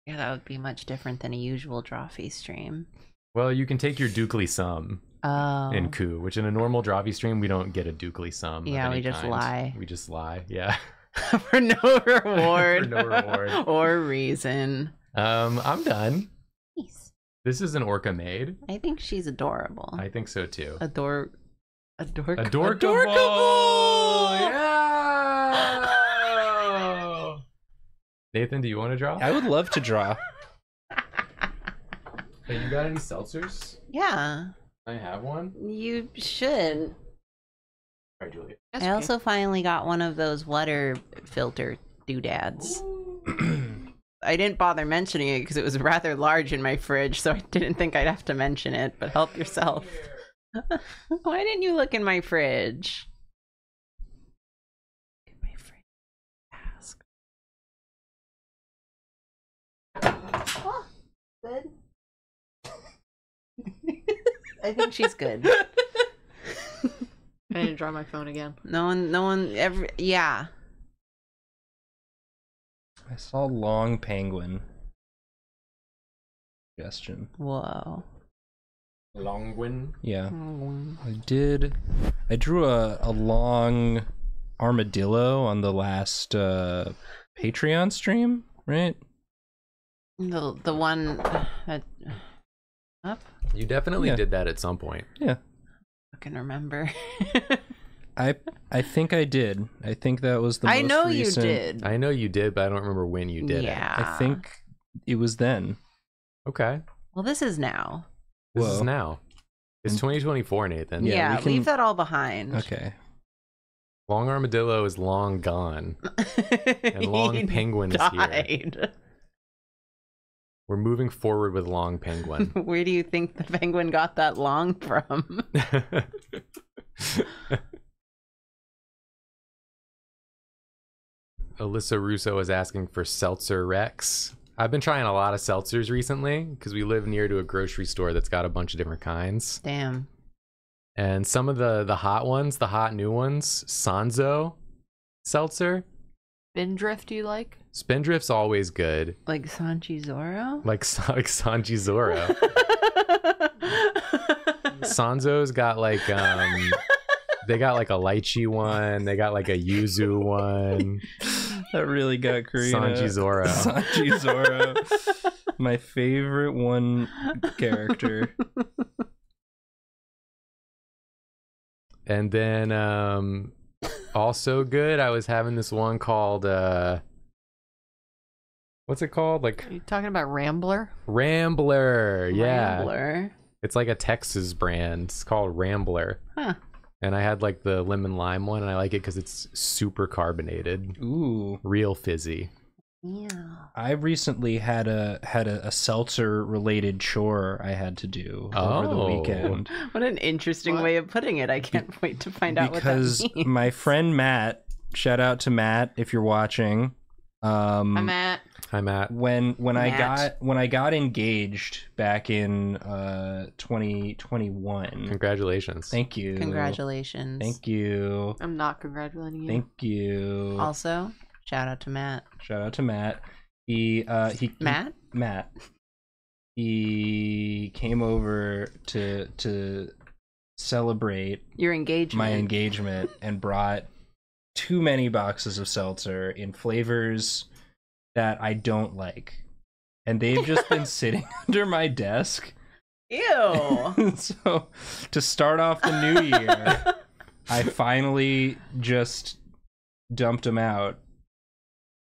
Yeah, that would be much different than a usual Drawfee stream. Well, you can take your dukely sum Oh. in coup, which in a normal Drawfee stream we don't get a dukely sum. Yeah, we just kind. lie. We just lie. Yeah. <laughs> <laughs> For no reward. <laughs> For no reward. or reason. Um, I'm done. Nice. This is an orca maid. I think she's adorable. I think so too. Ador. Ador. Adorkable! Yeah! Nathan, do you want to draw? I would love to draw. Hey, you got any seltzers? Yeah, I have one. you should. All right, Julia. I also finally got one of those water filter doodads. <clears throat> I didn't bother mentioning it because it was rather large in my fridge, so I didn't think I'd have to mention it. But help yourself. <laughs> Why didn't you look in my fridge? In my fridge. Ask. Oh, good. <laughs> I think she's good. <laughs> I need to draw my phone again. No one, no one ever. Yeah. I saw long penguin. Suggestion. Whoa. Longwin. Yeah, Oh, I did. I drew a, a long armadillo on the last uh, Patreon stream, right? The the one that up. You definitely Yeah. did that at some point. I can remember. I I think I did. I think that was the. I most know recent- you did. I know you did, but I don't remember when you did yeah. I think it was then. Okay. Well, this is now. This Whoa. is now. It's 2024, Nathan. Yeah, Yeah, we can- leave that all behind. Okay. Long armadillo is long gone. <laughs> And long He penguin is here. Died. We're moving forward with long penguin. <laughs> Where do you think the penguin got that long from? <laughs> Alyssa Russo is asking for Seltzer Rex. I've been trying a lot of seltzers recently because we live near to a grocery store that's got a bunch of different kinds. Damn. And some of the the hot ones, the hot new ones, Sanzo seltzer. Spindrift, do you like? Spindrift's always good, Like Sanji Zoro? like like Sanji Zoro. <laughs> Sanzo's got like um they got like a lychee one, they got like a yuzu one. That really got Karina. Sanji Zoro. Sanji Zoro. My favorite one character. And then um also good, I was having this one called uh what's it called? Like Are you talking about Rambler? Rambler. Yeah. Rambler. It's like a Texas brand. It's called Rambler. Huh. And I had like the lemon lime one, and I like it because it's super carbonated, Ooh. real fizzy. Yeah. I recently had a had a, a seltzer related chore I had to do over the Oh. weekend <laughs> What an interesting What? way of putting it. I can't wait to find out because what that <laughs> my friend Matt, shout out to Matt if you're watching. Um, I'm at. Hi, Matt. when when I got when I got engaged back in uh 2021. Congratulations. Thank you. Congratulations. Thank you. I'm not congratulating you. Thank you. Also, shout out to Matt. Shout out to Matt. He uh he Matt? Matt. He came over to to celebrate Your engagement. my engagement and brought too many boxes of seltzer in flavors that I don't like. And they've just been <laughs> sitting <laughs> under my desk. Ew. <laughs> so to start off the new year, I finally just dumped them out.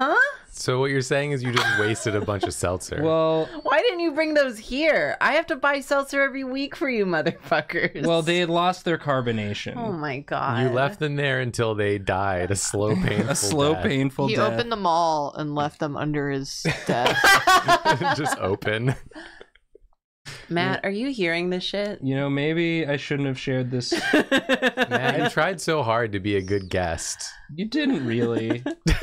huh? So what you're saying is you just wasted a bunch of seltzer. Well, Why didn't you bring those here? I have to buy seltzer every week for you, <laughs> motherfuckers. well, they had lost their carbonation. Oh my god. you left them there until they died a slow, <laughs> painful, a slow, death. painful he death. opened them all and left them under his desk. <laughs> just open. <laughs> Matt, are you hearing this shit? You know, maybe I shouldn't have shared this. <laughs> Matt, you tried so hard to be a good guest. You didn't really. <laughs> you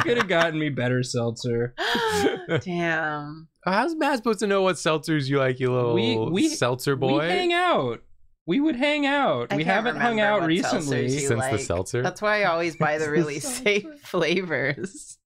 could have gotten me better seltzer. <gasps> Damn. How's Matt supposed to know what seltzers you like, you little We- we- seltzer boy? We hang out. We would hang out. I we haven't hung out recently. seltzers you Since the seltzer? That's why I always buy the really safe flavors.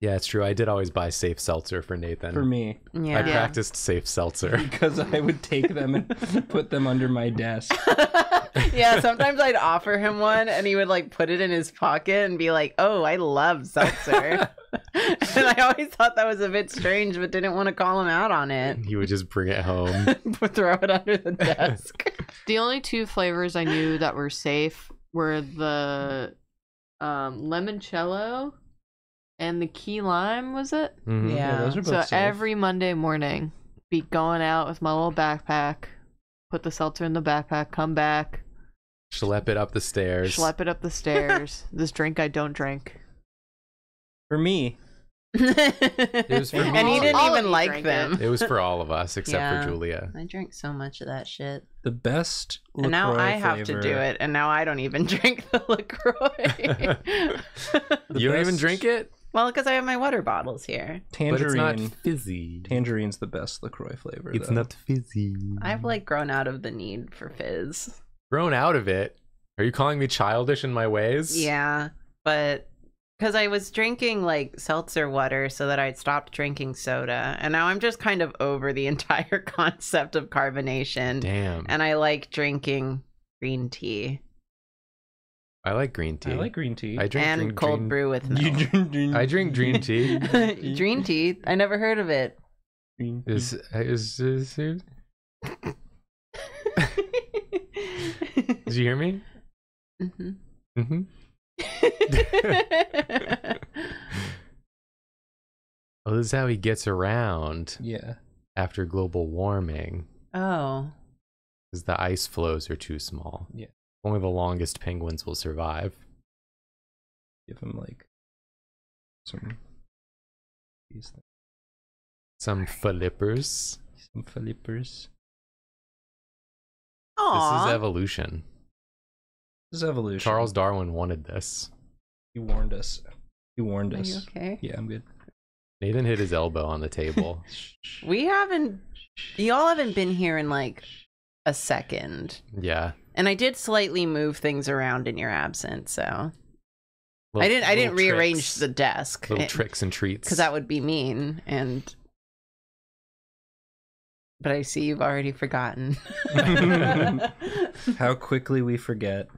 Yeah, it's true. I did always buy safe seltzer for Nathan. For me, Yeah. I practiced safe seltzer. <laughs> because I would take them and put them under my desk. <laughs> yeah, sometimes I'd offer him one and he would like put it in his pocket and be like, "Oh, I love seltzer." <laughs> and I always thought that was a bit strange, but didn't want to call him out on it. He would just bring it home. Throw it under the desk. the only two flavors I knew that were safe were the um, limoncello and the key lime. Was it? Mhm. Yeah. those are both So safe. every Monday morning, be going out with my little backpack, put the seltzer in the backpack, come back, Schlep it up the stairs. schlep it up the <laughs> stairs. this drink I don't drink. for me. <laughs> it was for me and he didn't All even like them. It was for all of us <laughs> except Yeah. for Julia. I drank so much of that shit. The best. and now LaCroix I have to do it, and now I don't even drink the LaCroix. The you don't even drink it? Well, because I have my water bottles here. But it's Tangerine. not fizzy. Tangerine's the best LaCroix flavor. it's though. not fizzy. I've like grown out of the need for fizz. grown out of it. Are you calling me childish in my ways? Yeah, but because I was drinking like seltzer water so that I'd stopped drinking soda, and now I'm just kind of over the <laughs> entire concept of carbonation, Damn. and I like drinking green tea I like green tea. I like green tea. I drink green tea and green, cold green- brew with <laughs> You milk. drink green I drink green <laughs> tea. green tea? I never heard of it. green tea. Is is, is, is Did you hear me? Mhm. Mm-hmm. <laughs> Oh, this is how he gets around Yeah. after global warming. oh, Because the ice floes are too small. Yeah. Only the longest penguins will survive. Give him like some these things. Some flippers. some flippers. Aww. This is evolution. This is evolution. Charles Darwin wanted this. he warned us. He warned Are us. you okay? Yeah, I'm good. Nathan hit his elbow on the table. <laughs> We haven't. Y'all haven't been here in like a second, yeah. And I did slightly move things around in your absence, so I didn't. I didn't little rearrange the desk little tricks and treats. because that would be mean. And but I see you've already forgotten. <laughs> How <laughs> quickly we forget.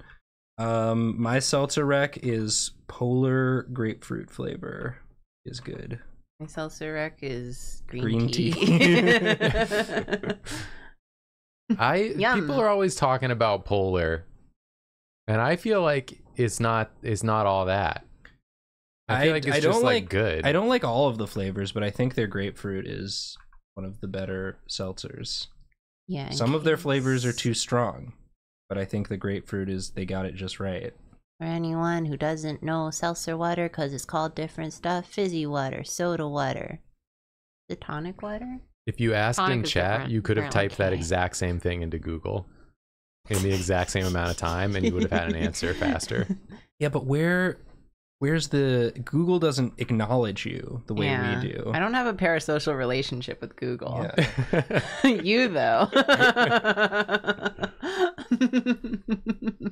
Um, my seltzer rec is polar grapefruit flavor. Is good. My seltzer rec is green, Green tea. <laughs> I <laughs> Yum. people are always talking about polar, and I feel like it's not it's not all that. I feel like it's I just don't like, like good. I don't like all of the flavors, but I think their grapefruit is one of the better seltzers. Yeah. in Some of their flavors are too strong, but I think the grapefruit is they got it just right. For anyone who doesn't know seltzer water, because it's called different stuff fizzy water, soda water. The tonic water? If you asked Tonic in chat, you could have apparently. typed that exact same thing into Google in the exact same amount of time, and you would have had an answer <laughs> faster. Yeah, but where where's the Google doesn't acknowledge you the way Yeah. we do. I don't have a parasocial relationship with Google. Yeah. <laughs> you though. <laughs>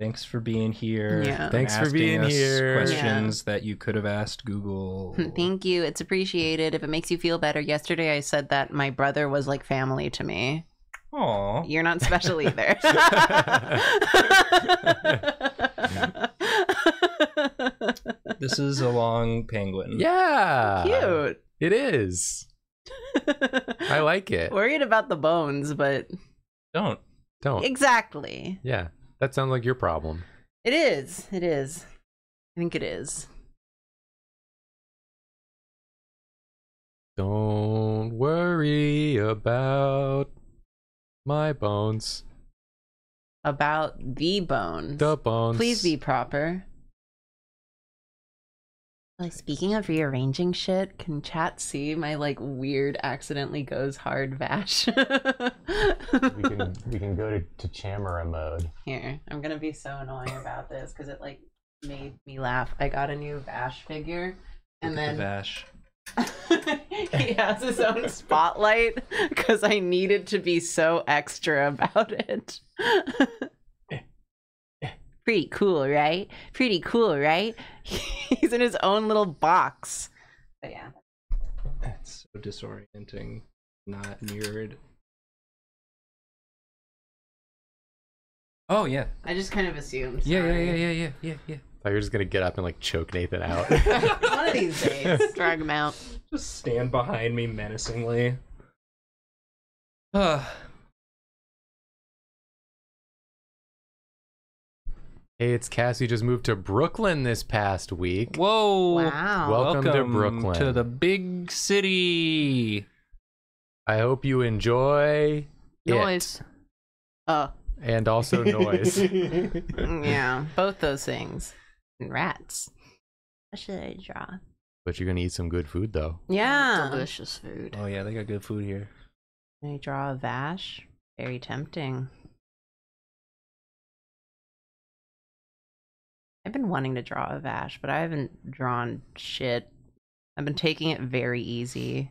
Thanks for being here. Yeah. Thanks for being here. Questions that you could have asked Google. Hmm, thank you. It's appreciated. If it makes you feel better, yesterday I said that my brother was like family to me. Aw. You're not special either. <laughs> <laughs> This is a long penguin. yeah, Cute. It is. <laughs> I like it. Worried about the bones, but Don't. Don't. exactly. Yeah, that sounds like your problem. It is. It is. I think it is. Don't worry about my bones. About the bones. The bones. Please be proper. Like speaking of rearranging shit, can chat see my like weird accidentally goes hard Vash? We can we can go to, to Chamera mode. Here, I'm gonna be so annoying about this because it like made me laugh. I got a new Vash figure, and Look at the then Vash. <laughs> he has his own spotlight because I needed to be so extra about it. <laughs> Pretty cool, right? Pretty cool, right? <laughs> He's in his own little box. But yeah. That's so disorienting. Not mirrored. Oh yeah. I just kind of assumed. Yeah, yeah, sorry. yeah, yeah, yeah, yeah, yeah. Thought you were just gonna get up and like choke Nathan <laughs> out. One of these days, <laughs> drag him out. Just stand behind me menacingly. <sighs> Uh, hey, it's Cassie. Just moved to Brooklyn this past week. whoa. Wow. Welcome to Brooklyn. to the big city. I hope you enjoy Noise. it Oh, and also <laughs> noise. Mm, yeah. <laughs> Both those things. And rats. What should I draw? but you're gonna eat some good food though. Yeah. Delicious food. Oh yeah, they got good food here. Can I draw a Vash? Very tempting. I've been wanting to draw a Vash, but I haven't drawn shit. I've been taking it very easy.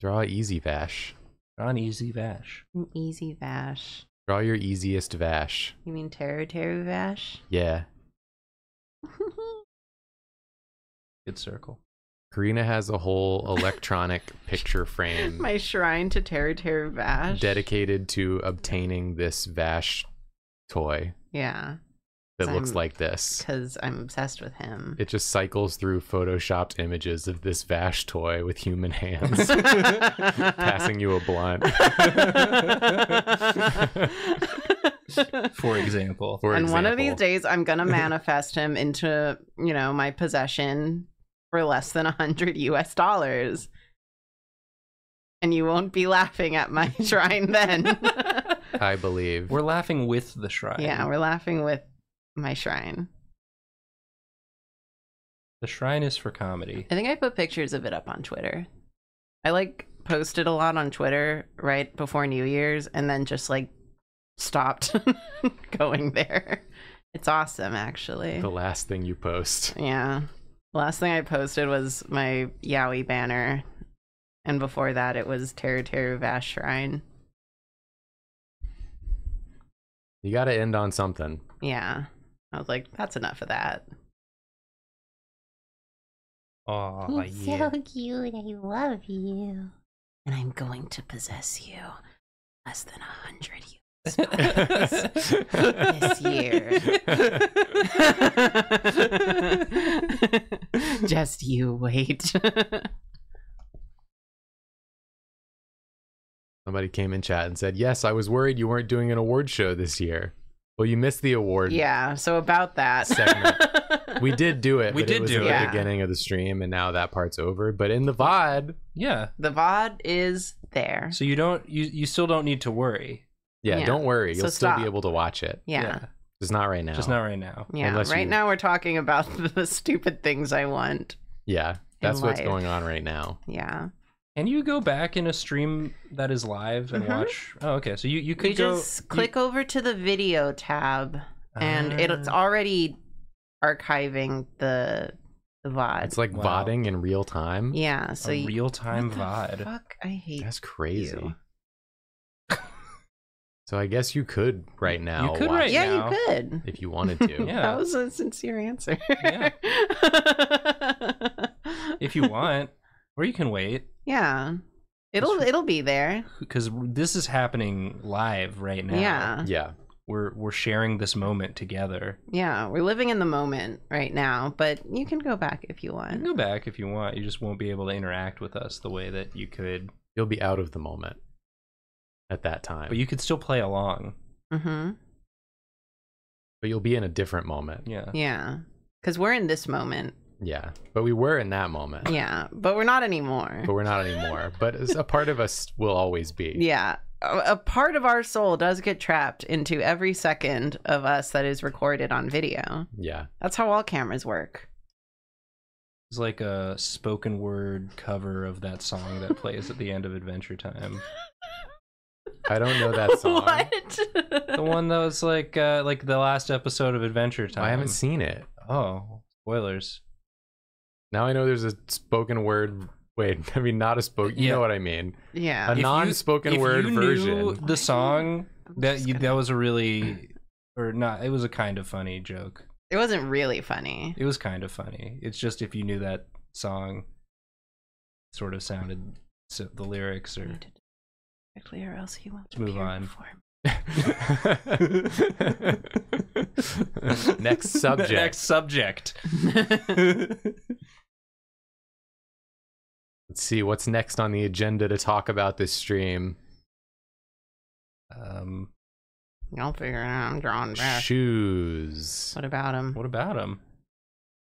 Draw easy Vash. On easy Vash. An easy Vash. Draw your easiest Vash. You mean Terra Terra Vash? Yeah. <laughs> Good circle. Karina has a whole electronic <laughs> picture frame My shrine to Terra Terra Vash. dedicated to obtaining this Vash toy Yeah, that looks I'm- like this. because I'm obsessed with him. It just cycles through photoshopped images of this Vash toy with human hands <laughs> passing you a blunt. For example. For and one of these days, I'm gonna <laughs> manifest him into you know my possession for less than a hundred U.S. dollars, and you won't be laughing at my <laughs> shrine then. I believe. We're laughing with the shrine. yeah, we're laughing with my shrine. The shrine is for comedy. I think I put pictures of it up on Twitter. I like posted a lot on Twitter right before New Year's, and then just like stopped <laughs> going there. It's awesome, actually. the last thing you post. Yeah. Last thing I posted was my Yowie banner. And before that, it was Terra Terra Vash Shrine. You got to end on something. Yeah. I was like, that's enough of that. Oh You're yeah. so cute. I love you. And I'm going to possess you less than a hundred this year. <laughs> Just you wait. Somebody came in chat and said, "Yes, I was worried you weren't doing an award show this year." Well, you missed the award. yeah, so about that. Segment. <laughs> we did do it. We but did it was do at it. the Yeah. beginning of the stream, and now that part's over. But in the VOD, Yeah. The VOD is there. So you don't you you still don't need to worry. yeah, Yeah. don't worry, So you'll still be stop. able to watch it. Yeah. Just not right now. Just not right now. Yeah. Unless right you- now we're talking about <laughs> the stupid things I want. Yeah, that's what's life. going on right now. Yeah. Can you go back in a stream that is live and Mhm. watch? Oh, okay. So you you could You go just you- click over to the video tab and it's Ah. already archiving the the VOD. It's like Wow. VODing in real time. yeah, so a you, real time VOD. Fuck, I hate That's crazy. <laughs> So I guess you could right now. You could watch right it Yeah, now. you could. if you wanted to. <laughs> Yeah. That was a sincere answer. Yeah. <laughs> if you want, or you can wait yeah. It'll it'll be there. because this is happening live right now. Yeah. Yeah. we're we're sharing this moment together. Yeah. We're living in the moment right now, but you can go back if you You want. can go back if you want. You just won't be able to interact with us the way that you could. You'll be out of the moment at that time. But you could still play along. Mm-hmm. but you'll be in a different moment. Yeah. Yeah. Because we're in this moment. Yeah. But we were in that moment. Yeah. But we're not anymore. But we're not anymore. But a part of us will always be. Yeah. A, a part of our soul does get trapped into every second of us that is recorded on video. Yeah. That's how all cameras work. It's like a spoken word cover of that song that plays at the end of Adventure Time. <laughs> I don't know that <laughs> song. what? The one that was like uh, like the last episode of Adventure Time. I haven't seen it. Oh, spoilers. Now I know there's a spoken word. Wait, <laughs> I mean not a spoken. You Yeah. know what I mean? yeah. A If non-spoken if word you knew version. The song that you, that was a really or not. It was a kind of funny joke. It wasn't really funny. It was kind of funny. It's just if you knew that song, sort of sounded so the lyrics or Quickly, or else he won't move on. before me. <laughs> Next subject. Next subject. <laughs> Let's see what's next on the agenda to talk about this stream. um, I'll figure it out. I'm drawing back. Shoes. What about him? what about him?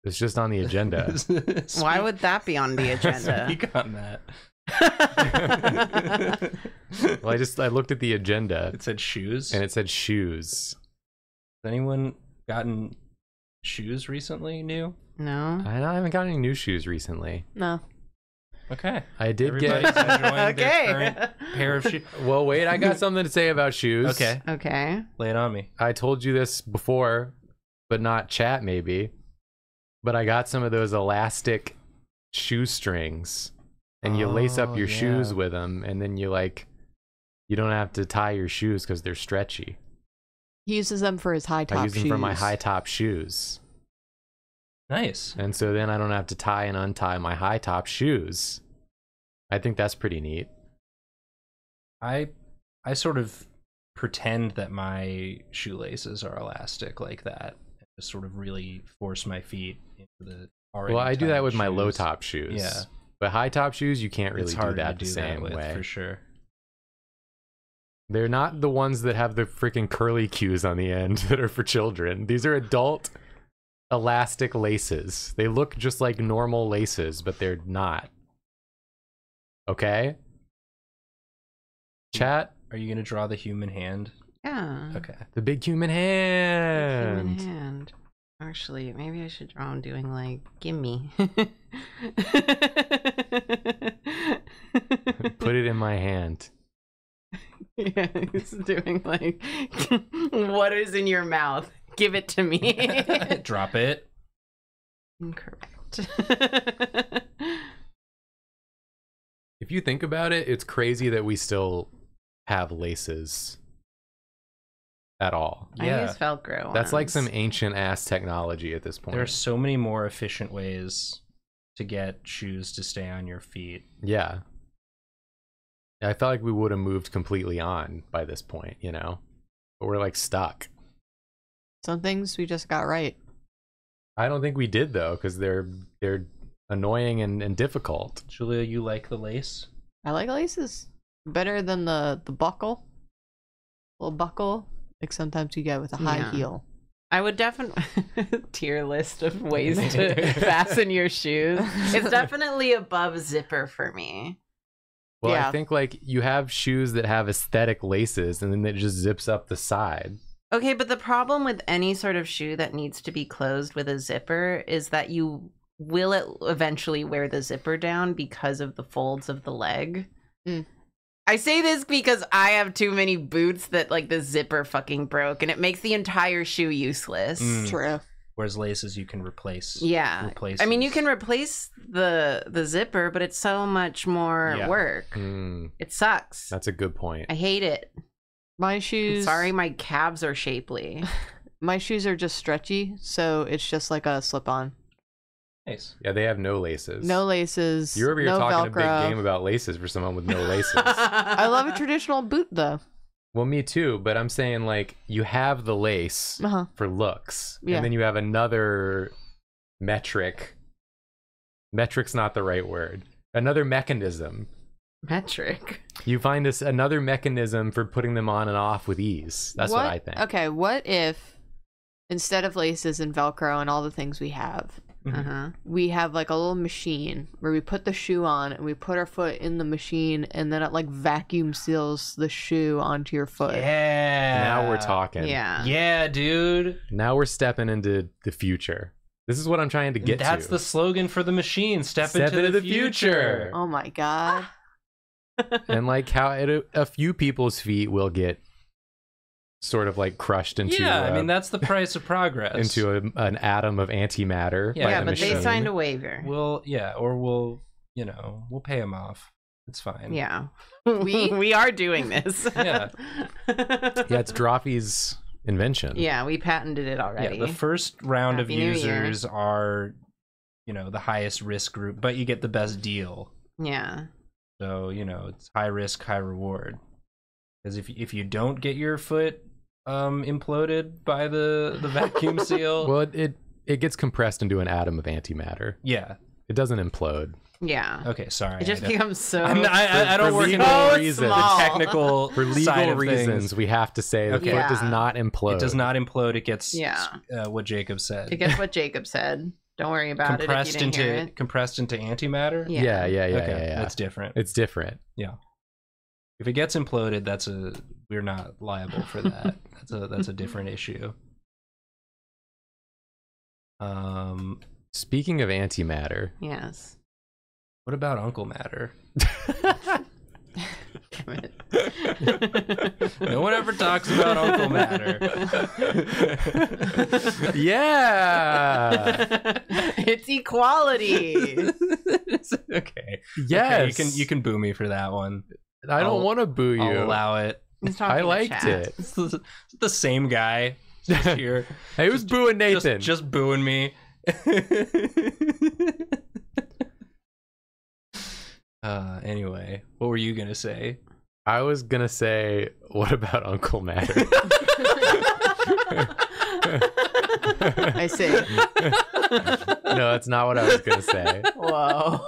It's just on the agenda. <laughs> Why would that be on the <laughs> agenda? Speak on that. <laughs> well, I just I looked at the agenda It said shoes. and it said shoes. Has anyone gotten shoes recently? New? no. I I haven't got any new shoes recently. No. Okay. I did Everybody's get. enjoying <laughs> their current pair of shoes. <laughs> well, wait, I got something to say about shoes. Okay, okay. lay it on me. I told you this before, but not chat maybe. But I got some of those elastic shoestrings, and you lace Oh, up your shoes yeah. with them, and then you like, you don't have to tie your shoes because they're stretchy. He uses them for his high top I use them for my high top shoes, Nice. and so then I don't have to tie and untie my high top shoes. I think that's pretty neat. I I sort of pretend that my shoelaces are elastic like that. Just sort of really force my feet into the already. well, I do that with my low top shoes. Yeah. But high top shoes, you can't really do that the do same that with way. for sure. They're not the ones that have the freaking curly cues on the end <laughs> that are for children. These are adult elastic laces. They look just like normal laces, but they're not. Okay? Hmm. Chat, Are you gonna draw the human hand? Yeah. Okay. the big human Big hand. Human hand. Actually, maybe I should draw him doing like gimme. <laughs> Put it in my hand. <laughs> Yeah, he's doing like, <laughs> what is in your mouth? Give it to me. <laughs> Drop it. Incorrect. If you think about it, it's crazy that we still have laces at all. I Yeah. use Velcro. That's like some ancient ass technology at this point. There are so many more efficient ways to get shoes to stay on your feet. Yeah. I felt like we would have moved completely on by this point, you know? But we're like stuck. Some things we just got right. I don't think we did though, because they're they're annoying and, and difficult. Julia, you like the lace? I like laces better than the the buckle. Little buckle, like sometimes you get with a high Yeah. heel. I would definitely <laughs> tier list of ways <laughs> to fasten your shoes. It's <laughs> definitely above zipper for me. Well, I think like you have shoes that have aesthetic laces and then it just zips up the side. Okay, but the problem with any sort of shoe that needs to be closed with a zipper is that you will it eventually wear the zipper down because of the folds of the leg. Mm. I say this because I have too many boots that like the zipper fucking broke and it makes the entire shoe useless. Mm. True. Whereas laces you can replace. Yeah. Replaces. I mean, you can replace the the zipper, but it's so much more Yeah. work. Mm, It sucks. that's a good point. I hate it. My I'm shoes. sorry, my calves are shapely. <laughs> My shoes are just stretchy, so it's just like a slip-on. Nice. Yeah, they have no laces. No laces. You're over here no talking Velcro. a big game about laces for someone with no <laughs> laces. I love a traditional boot though. well, me too, but I'm saying like you have the lace Uh huh. for looks, Yeah. and then you have another metric. Metric's not the right word. Another mechanism. Metric. You find this another mechanism for putting them on and off with ease. That's what, I think. Okay, what if instead of laces and Velcro and all the things we have, Mhm. Uh-huh. we have like a little machine where we put the shoe on and we put our foot in the machine and then it like vacuum seals the shoe onto your foot. Yeah. Now we're talking. Yeah. Yeah, dude. Now we're stepping into the future. This is what I'm trying to get That's to. the slogan for the machine. Step, Step into, into the, the future. future. Oh my god. And like how it, a, a few people's feet will get sort of like crushed into yeah, uh, I mean that's the price of progress. into a, an atom of antimatter. Yeah, by Yeah, the but machine. they signed a waiver. We'll yeah, or we'll you know we'll pay them off. It's fine. Yeah. <laughs> We- we are doing this. Yeah. <laughs> Yeah, it's Drawfee's invention. yeah, we patented it already Yeah, the first round Happy of users are, you know, the highest risk group, but you get the best deal. yeah. So you know it's high risk, high reward. Because if if you don't get your foot um imploded by the the vacuum <laughs> seal, Well, it, it it gets compressed into an atom of antimatter. yeah. It doesn't implode. Yeah. Okay, sorry. It just I becomes so I'm I, I, I don't for work in legal the, reasons. the technical <laughs> For side legal of reasons, things. we have to say the Okay. foot does not implode. It does not implode. It gets Yeah. uh, what Jacob said. It gets <laughs> what Jacob said. Don't worry about compressed it if into it. compressed into antimatter. Yeah. Yeah, yeah, yeah, okay, yeah, yeah. that's different. It's different. Yeah. If it gets imploded, that's a we're not liable for that. <laughs> that's a that's a different issue. Um, Speaking of antimatter, Yes. what about Uncle Matter? <laughs> <laughs> Damn it. <laughs> No one ever talks about Uncle Matter. yeah. it's equality. <laughs> okay. Yes. Okay, you can you can boo me for that one. I don't want to boo you. I'll allow it. I liked chat. it. It's the, the same guy just <laughs> here, Hey, who's booing just, Nathan? just booing me. uh, anyway, what were you gonna say? I was gonna say, what about Uncle Matter? I see. no, that's not what I was gonna say. Whoa.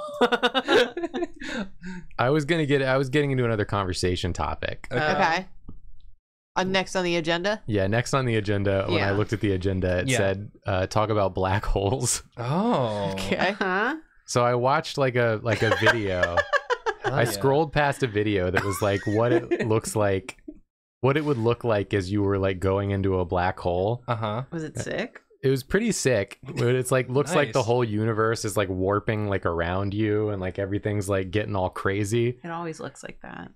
I was gonna get. I was getting into another conversation topic. Uh, Okay. Uh, next on the agenda. Yeah, next on the agenda, when I looked at the agenda, it Yeah. said uh, talk about black holes. Oh, Okay. Huh? So I watched like a like a video. <laughs> Hell I yeah. scrolled past a video that was like what it <laughs> looks like, what it would look like as you were like going into a black hole. Uh huh. Was it sick? It was pretty sick. But it's like looks like the whole universe is like warping like around you, and like everything's like getting all crazy. It always looks like that.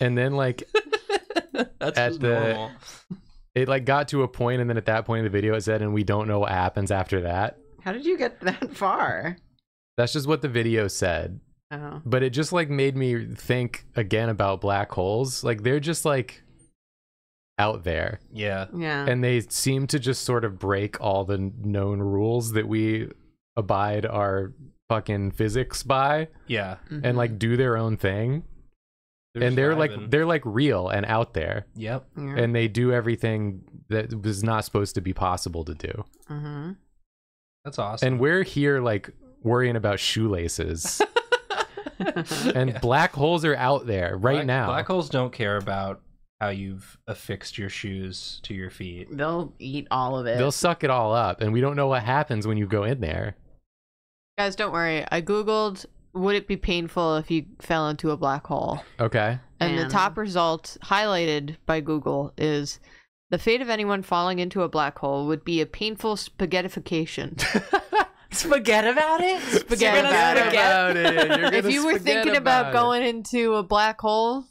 And then like <laughs> That's At just the- normal. it like got to a point, and then at that point in the video, it said, "And we don't know what happens after that." How did you get that far? That's just what the video said. Oh. but it just like made me think again about black holes like they're just like out there Yeah. Yeah. and they seem to just sort of break all the known rules that we abide our fucking physics by Yeah. Mhm. and like do their own thing and they're like they're like real and out there Yep. Yeah. and they do everything that was not supposed to be possible to do Mhm. That's awesome. and we're here like worrying about shoelaces <laughs> <laughs> and Yeah. black holes are out there right Black- now black holes don't care about how you've affixed your shoes to your feet. They'll eat all of it. They'll suck it all up, and we don't know what happens when you go in there. Guys, don't worry. I googled would it be painful if you fell into a black hole? Okay. And the top result highlighted by Google is the fate of anyone falling into a black hole would be a painful spaghettification. <laughs> Spaghetti about it? <laughs> Spaghetti about it. About it. You're if gonna you were thinking about, it. going into a black hole,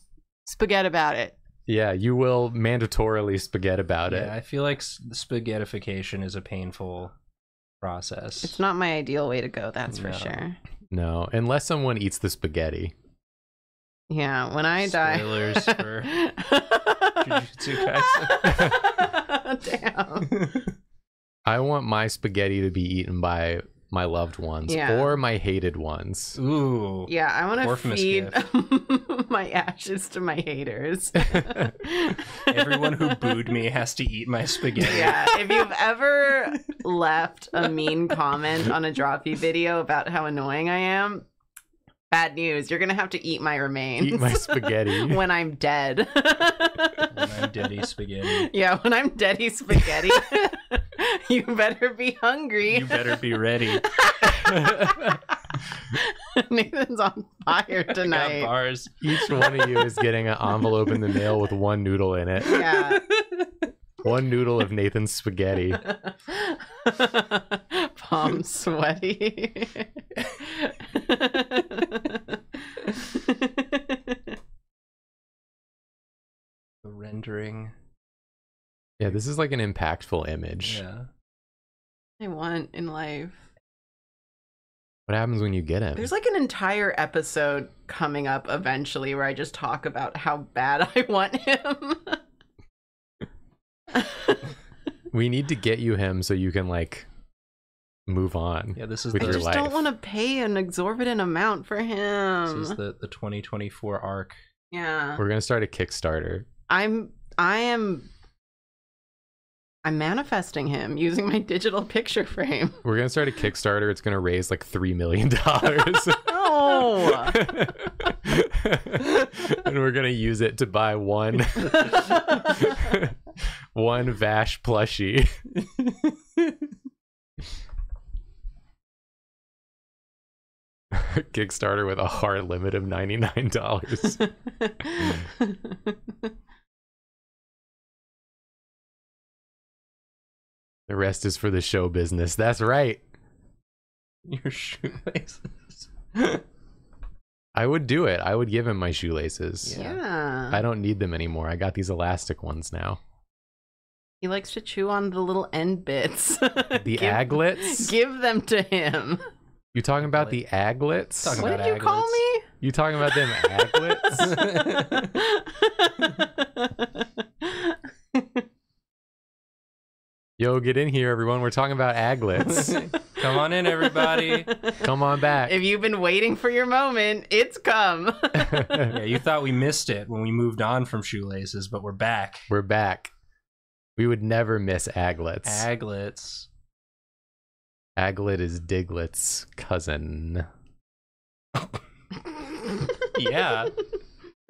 spaghetti about it. yeah, you will mandatorily spaghetti about Yeah, I feel like spaghettification is a painful process. It's not my ideal way to go, that's for sure. No, unless someone eats the spaghetti. Yeah, when I die. Spoilers for <laughs> Jujutsu Kaisen. <laughs> Damn. I want my spaghetti to be eaten by my loved ones Yeah. or my hated ones. Ooh. Yeah, I want to feed <laughs> my ashes to my haters. <laughs> <laughs> Everyone who booed me has to eat my spaghetti. Yeah, if you've ever left a mean comment on a Drawfee video about how annoying I am, bad news. You're gonna have to eat my remains. Eat my spaghetti. <laughs> when I'm dead. When I'm deady spaghetti. Yeah, when I'm deady spaghetti, <laughs> you better be hungry. You better be ready. <laughs> Nathan's on fire tonight. bars. Each one of you is getting an envelope in the mail with one noodle in it. Yeah. One noodle of Nathan's spaghetti. <laughs> Palm sweaty. <laughs> The rendering. Yeah, this is like an impactful image. Yeah. I want in life. What happens when you get him? There's like an entire episode coming up eventually where I just talk about how bad <laughs> I want him. <laughs> We need to get you him so you can like move on. Yeah, this is With I the your just life. don't want to pay an exorbitant amount for him. this is the, the 2024 arc. yeah. We're gonna start a Kickstarter. I'm I am I'm manifesting him using my digital picture frame. We're gonna start a Kickstarter. It's gonna raise like three million dollars. <laughs> No. <laughs> and we're gonna use it to buy one one Vash plushie. <laughs> Kickstarter with a hard limit of ninety nine dollars. The rest is for the show business. That's right. Your shoelaces. I would do it. I would give him my shoelaces. Yeah. yeah. I don't need them anymore. I got these elastic ones now. He likes to chew on the little end bits. <laughs> The give, aglets? Give them to him. You talking about the aglets? Talking what about did you call me? You talking about them aglets? <laughs> Yo, get in here, everyone. We're talking about aglets. <laughs> Come on in, everybody. Come on back. if you've been waiting for your moment, it's come. yeah, you thought we missed it when we moved on from shoelaces, but we're back. We're back. We would never miss aglets. Aglets. Aglet is Diglett's cousin. Yeah. <laughs>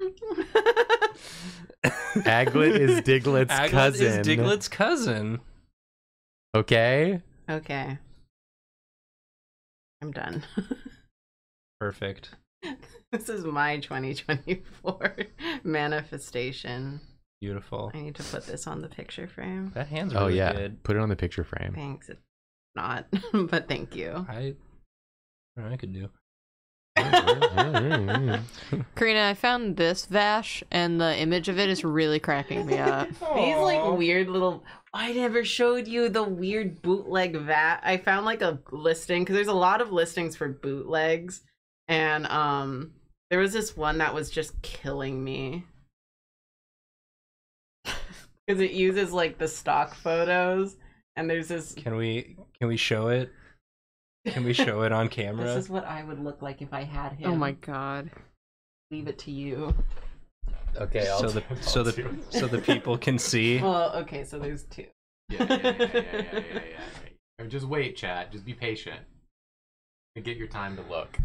Aglet is Diglett's Aglet cousin. is Diglett's cousin. Okay? okay. I'm done. Perfect. <laughs> this is my 2024 <laughs> manifestation. Beautiful. I need to put this on the picture frame. That hand's Oh really yeah. good. Put it on the picture frame. Thanks. It's not, <laughs> but thank you. I, I could do. <laughs> Karina, I found this Vash, and the image of it is really cracking me up. <laughs> These like weird little. I never showed you the weird bootleg Vash. I found like a listing because there's a lot of listings for bootlegs, and um, there was this one that was just killing me because it uses like the stock photos, and there's this. Can we can we show it? Can we show it on <laughs> camera? This is what I would look like if I had oh him. Oh my god. Leave it to you. okay, so the so the so the people can see. <laughs> Well, okay, so there's two. yeah, yeah, yeah, yeah, yeah, yeah, yeah. <laughs> Just wait, chat. Just be patient. And get your time to look.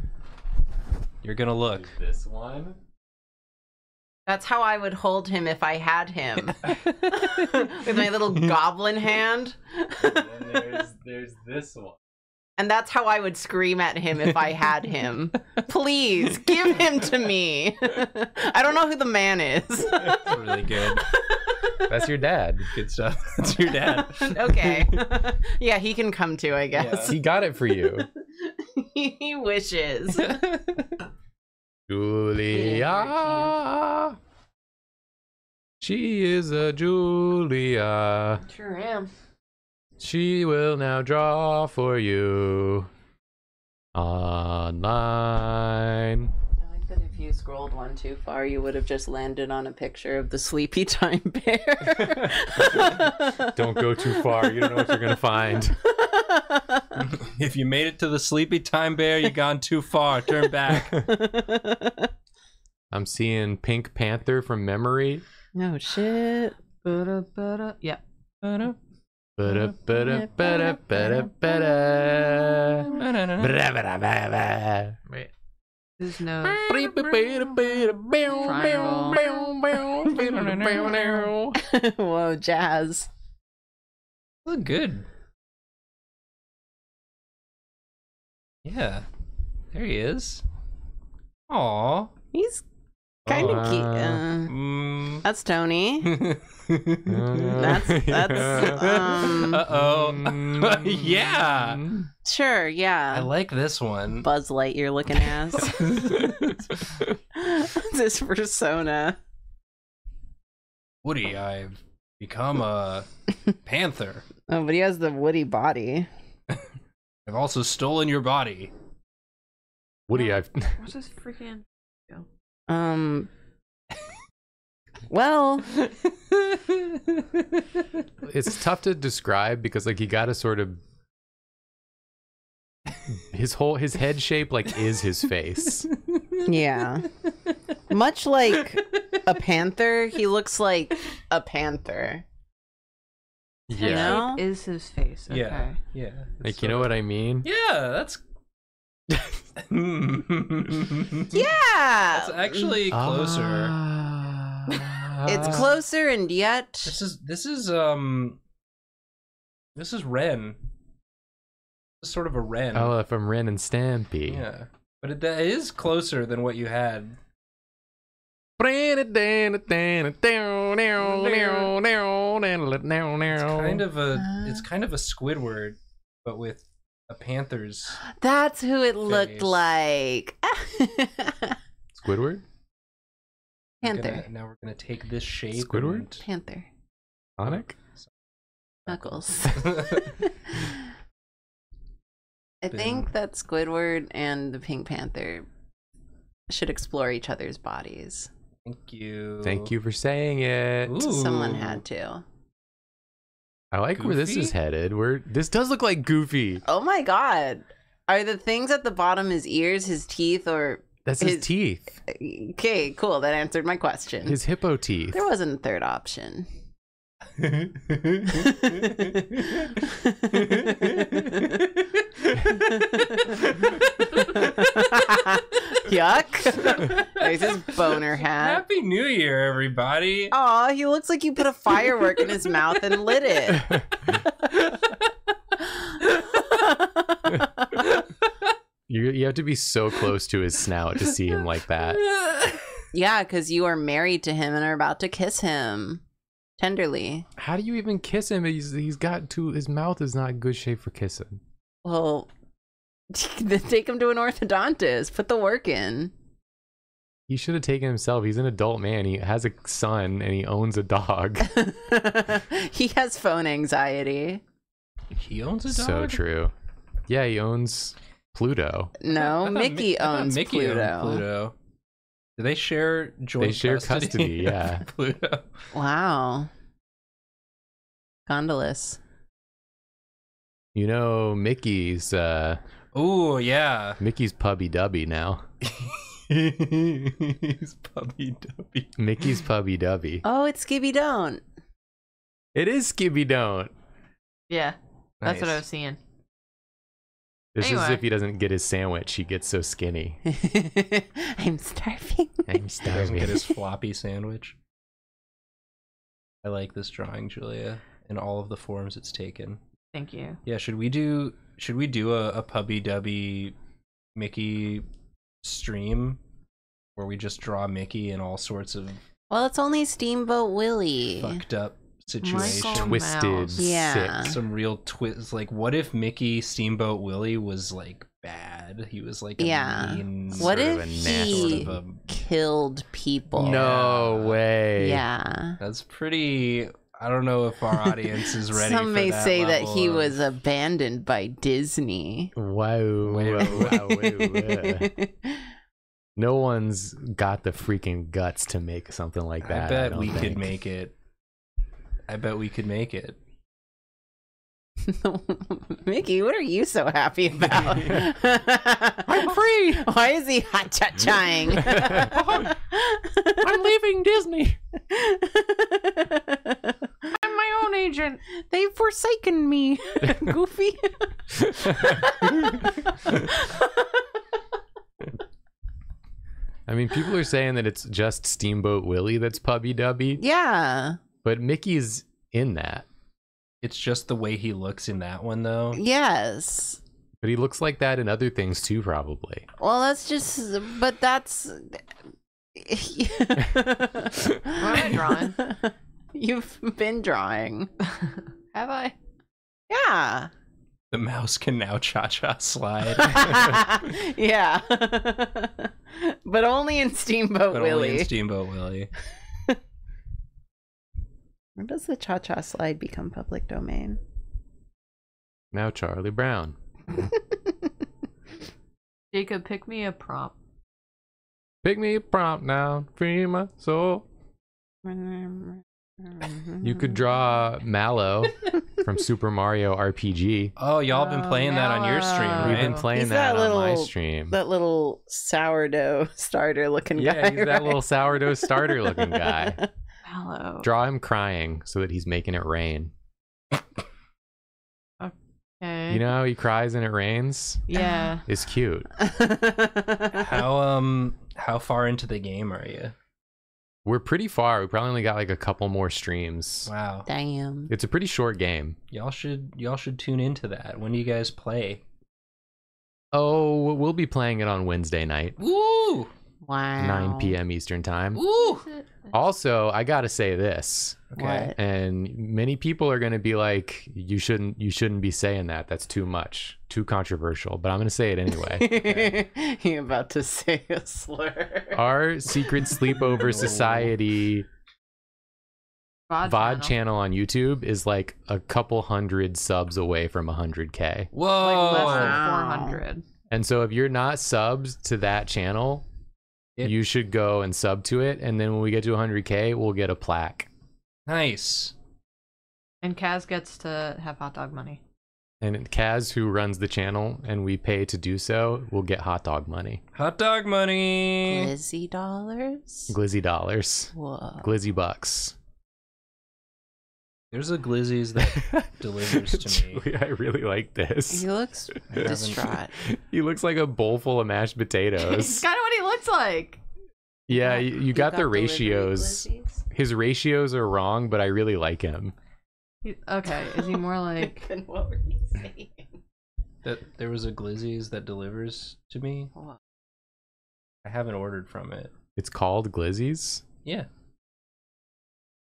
You're gonna look. This one? That's how I would hold him if I had him. <laughs> <laughs> With my little goblin hand. And there's <laughs> there's this one. And that's how I would scream at him if I had him. Please give him to me. I don't know who the man is. That's really good. That's your dad. Good stuff. That's your dad. okay. yeah, he can come too, I guess. He got it for you. he wishes. Julia. She is a Julia. Sure am. She will now draw for you. Online. I that if you scrolled one too far, you would have just landed on a picture of the sleepy <laughs> time bear. <laughs> Don't go too far. You don't know what you're going to find. <laughs> <laughs> if you made it to the sleepy time bear, you gone too far. Turn back. <laughs> I'm seeing Pink Panther from memory. no shit. Ba-da-ba-da. Yeah. Ba-da, ba-da, ba-da, ba-da, ba-da. Bra-ba-da-ba-ba. Wait. Who's nose? <laughs> Whoa, jazz. Look good. Yeah. There he is. Aw. He's kind of cute. Uh, Uh, Mm. that's Tony. <laughs> That's that's um Uh oh. <laughs> yeah. sure, Yeah. I like this one. Buzz Lightyear looking ass. <laughs> this persona. Woody, I've become a panther. Oh, but he has the woody body. I've also stolen your body. Woody, I've What's <laughs> this freaking? Um. <laughs> Well, it's tough to describe because like he got a sort of his whole his head shape like is his face. yeah. Much like a panther, he looks like a panther. Yeah. know? Is his face? Okay. Yeah. Yeah. Like you know what I mean? Yeah, that's. <laughs> Yeah. That's actually closer. Ah. <laughs> It's closer and yet This is this is um. This is Ren. This is sort of a Ren. Oh, from Ren and Stimpy. yeah, but it, that is closer than what you had. It's It's kind of a Uh. it's kind of a Squidward, but with a panther's. that's who it looked Face. like. <laughs> Squidward? We're Panther. gonna- now we're gonna take this shape. Squidward? Panther. Sonic? Knuckles. and- <laughs> I think that Squidward and the Pink Panther should explore each other's bodies. Thank you. Thank you for saying it. Someone had to. I like where this is headed. Where this does look like Goofy. Oh my god. Are the things at the bottom his ears, his teeth, or That's his, His- teeth. okay, cool. That answered my question. His hippo teeth. There wasn't a third option. <laughs> <laughs> <laughs> Yuck. <laughs> There's his boner hat. Happy New Year, everybody. Aw, he looks like you put a firework in his mouth and lit it. you you have to be so close to his snout to see him like that. <laughs> yeah, because you are married to him and are about to kiss him tenderly. How do you even kiss him? He's he's got two. His mouth is not in good shape for kissing. Well, then <laughs> take him to an orthodontist. Put the work in. He should have taken himself. He's an adult man. He has a son and he owns a dog. <laughs> he has phone anxiety. He owns a dog. so true. Yeah, he owns Pluto. No, Mickey Mi- I thought owns Mickey Pluto. owned Pluto. Do they share joint? share custody, <laughs> yeah. Pluto. Wow. Gondolas. You know, Mickey's uh Oh yeah. Mickey's pubby dubby now. He's puppy dubby. Mickey's pubby dubby. Oh, it's Skibby Don't. It is Skibby Don't. Yeah. That's what I was seeing. This just Anyway. if he doesn't get his sandwich, he gets so skinny. <laughs> I'm starving. I'm <laughs> He doesn't starving. get his floppy sandwich. I like this drawing, Julia, in all of the forms it's taken. Thank you. Yeah, should we do should we do a, a pubby dubby Mickey stream where we just draw Mickey in all sorts of Well, it's only Steamboat Willie. fucked up Michael? Twisted, Mouse. Yeah. sick. Some real twists. like what if Mickey Steamboat Willie was like bad? He was like a Yeah. mean What Sort of if a he sort of a killed people? No Yeah. way. Yeah. That's pretty I don't know if our <laughs> audience is ready Some for may that say that he of- was abandoned by Disney. Wow. Wow, wow, wow, wow. No one's got the freaking guts to make something like that. I bet don't we could make it. I bet we could make it. <laughs> Mickey, what are you so happy about? <laughs> I'm free. Why is he hot cha chaing? I'm leaving Disney. I'm my own agent. They've forsaken me, <laughs> Goofy. I mean, people are saying that it's just Steamboat Willie that's Pubby Dubby, yeah. but Mickey's in that. It's just the way he looks in that one, though. Yes. But he looks like that in other things too, probably. Well, that's just, but that's. <laughs> <laughs> What am I drawing? You've been drawing. <laughs> Have I? Yeah. The mouse can now cha cha slide. <laughs> yeah. <laughs> but only in Steamboat but Willie. only in Steamboat Willie. when does the cha cha slide become public domain? Now Charlie Brown. Jacob, pick me a prompt. Pick me a prompt now, free my soul. You could draw Mallow from Super Mario RPG. <laughs> Oh, y'all been Oh, playing that on your stream, Mallow. We've been playing He's that, that on my stream. that little sourdough <laughs> starter looking guy. yeah, he's that little sourdough starter looking <laughs> guy. Mallow. Draw him crying so that he's making it rain. Okay. You know how he cries and it rains? Yeah. It's cute. How um how far into the game are you? We're pretty far. We probably only got like a couple more streams. Wow. Damn. It's a pretty short game. Y'all should y'all should tune into that. When do you guys play? Oh, we'll be playing it on Wednesday night, Woo! Wow. 9 p.m. Eastern Time. Woo! Also, I gotta say this, Okay. What? and many people are gonna be like, "You shouldn't, you shouldn't be saying that. That's too much, too controversial." But I'm gonna say it anyway. <laughs> you about to say a slur? Our secret sleepover <laughs> society VOD, VOD channel on YouTube is like a couple hundred subs away from 100k. Whoa! Like less Wow. than 400. And so if you're not subbed to that channel, It- you should go and sub to it. And then when we get to 100k, we'll get a plaque. nice. And Kaz gets to have hot dog money. And Kaz, who runs the channel, and we pay to do so, will get hot dog money, Hot dog money. Glizzy dollars? glizzy dollars, Whoa. glizzy bucks. There's a Glizzy's that <laughs> delivers to me. Julie, I really like this. He looks <laughs> distraught. <laughs> He looks like a bowl full of mashed potatoes. It's potatoes. kind of what he looks like. yeah, you, you got, the ratios. glizzies? His ratios are wrong, but I really like him. He- okay, is he more <laughs> like Then what were you saying? That there was a Glizzy's that delivers to me. What? I haven't ordered from it. It's called Glizzy's, Yeah.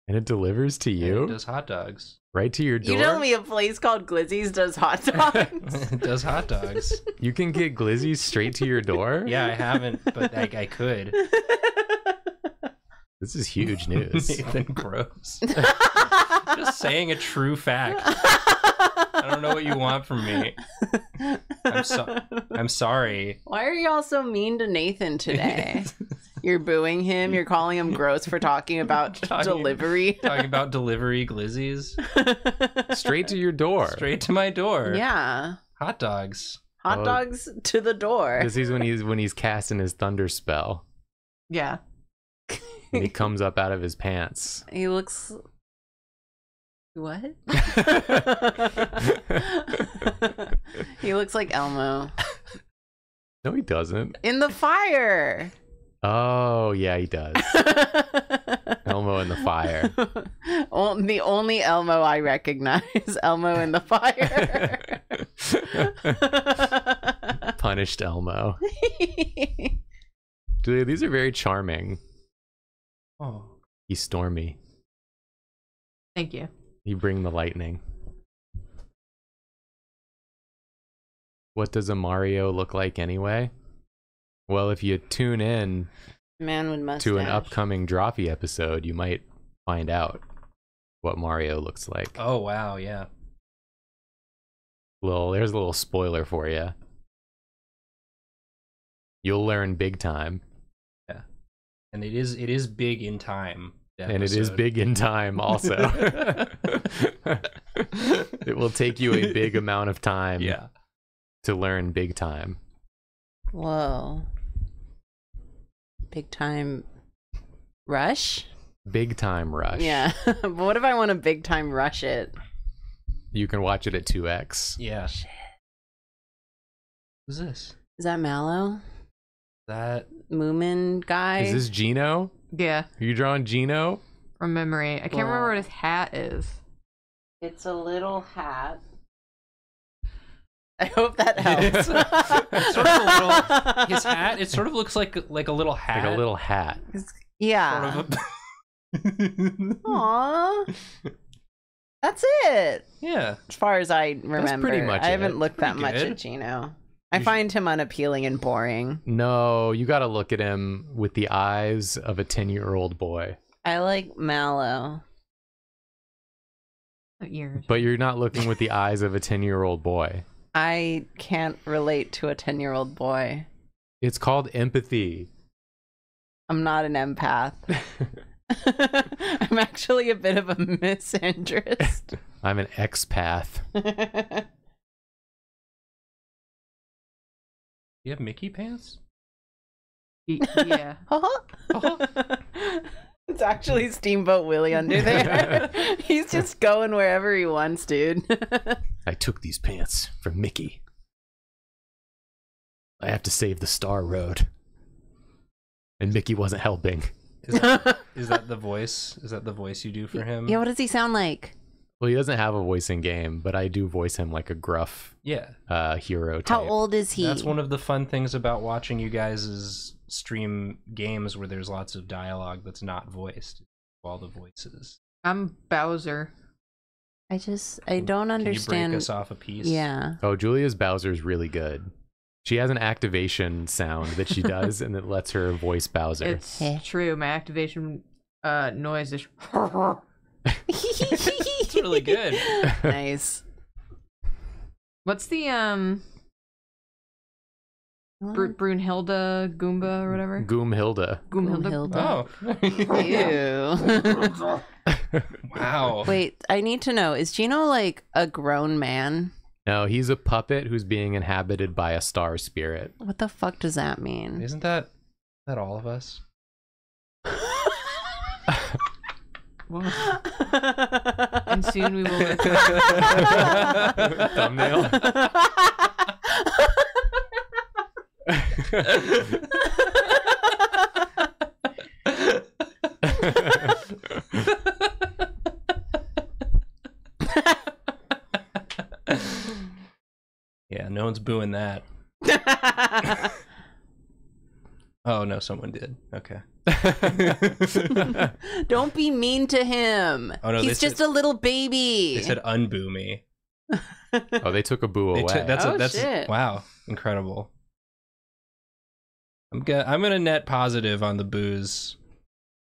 and it delivers to and you It does hot dogs. right to your door. You tell me a place called Glizzy's does hot <laughs> dogs? it does hot dogs. You can get Glizzy's straight to your door. Yeah, I haven't, but I, I could. <laughs> This is <laughs> huge news. Nathan <laughs> Gross. <laughs> Just saying a true fact. I don't know what you want from me. I'm so- I'm sorry. Why are y'all so mean to Nathan today? You're booing him. You're calling him gross for talking about Talking- delivery. Talking about delivery glizzies straight to your door. straight to my door. yeah, Hot dogs. hot Oh. dogs to the door. This is when he's when he's casting his thunder spell, yeah? And he comes up out of his pants. <laughs> He looks What? <laughs> he looks like Elmo no, he doesn't. in the fire. Oh, yeah, he does. <laughs> Elmo in the fire. The only Elmo I recognize, Elmo in the fire. Punished Elmo. These are very charming. Oh. He's stormy. Thank you. You bring the lightning. What does a Mario look like anyway? Well, if you tune in Man with mustache. to an upcoming Drawfee episode, you might find out what Mario looks like. Oh wow, yeah. Little, there's a little spoiler for you. You'll learn big time, And it is it is big in time. the and it is big in time also. <laughs> it will take you a big amount of time Yeah. to learn big time. Whoa. Big time rush? Big time rush. Yeah. <laughs> but what if I want to big time rush it? You can watch it at 2x. Yeah. Who's this? Is that Mallow? That Moomin guy? Is this Geno? Yeah, Are you drawing Geno? from memory. I can't remember what his hat is. It's a little hat. I hope that <laughs> helps. It's sort of a little- his hat, it sort of looks like like a little hat. Like a little hat. yeah. sort of a <laughs> Aw. That's it. Yeah. As far as I remember. pretty much I haven't it. looked that Pretty much good. at Geno. I You should- find him unappealing and boring. No, you got to look at him with the eyes of a 10 year old boy. I like Mallow. Ears. But you're not looking with the eyes of a 10 year old boy. I can't relate to a 10 year old boy. It's called empathy. I'm not an empath. <laughs> <laughs> I'm actually a bit of a misandrist. <laughs> I'm an expath. You have Mickey pants? Y- yeah. <laughs> Uh-huh. Uh-huh. <laughs> it's actually Steamboat Willie under <laughs> there. He's just going wherever he wants, dude. I took these pants from Mickey. I have to save the Star Road. And Mickey wasn't helping. Is that, is that the voice? Is that the voice you do for him? yeah, what does he sound like? Well, he doesn't have a voice in game, but I do voice him like a gruff Yeah. uh, hero type. How old is he? That's one of the fun things about watching you guys' is stream games where there's lots of dialogue that's not voiced. All the voices. I'm Bowser. I just I don't Can you break understand. us off a piece? Yeah. Oh, Julia's Bowser's really good. She has an activation sound that she does, and it lets her voice Bowser. It's true. My activation uh noise is <laughs> <laughs> It's really good. <laughs> nice. What's the um Br- Brunhilde Goomba or whatever? Goomhilda. Goomhilde. Ew. Oh. <laughs> wow. Wait, I need to know: Is Geno like a grown man? No, he's a puppet who's being inhabited by a star spirit. What the fuck does that mean? Isn't that that all of us? <laughs> And soon we will. <laughs> Thumbnail. Yeah, no one's booing that. <laughs> Oh no, someone did. Okay. <laughs> Don't be mean to him. Oh, no, He's just said- a little baby. They said unboo me. oh, they took a boo They away. took- that's Oh, a, that's shit. wow, incredible. I'm gonna I'm gonna net positive on the booze.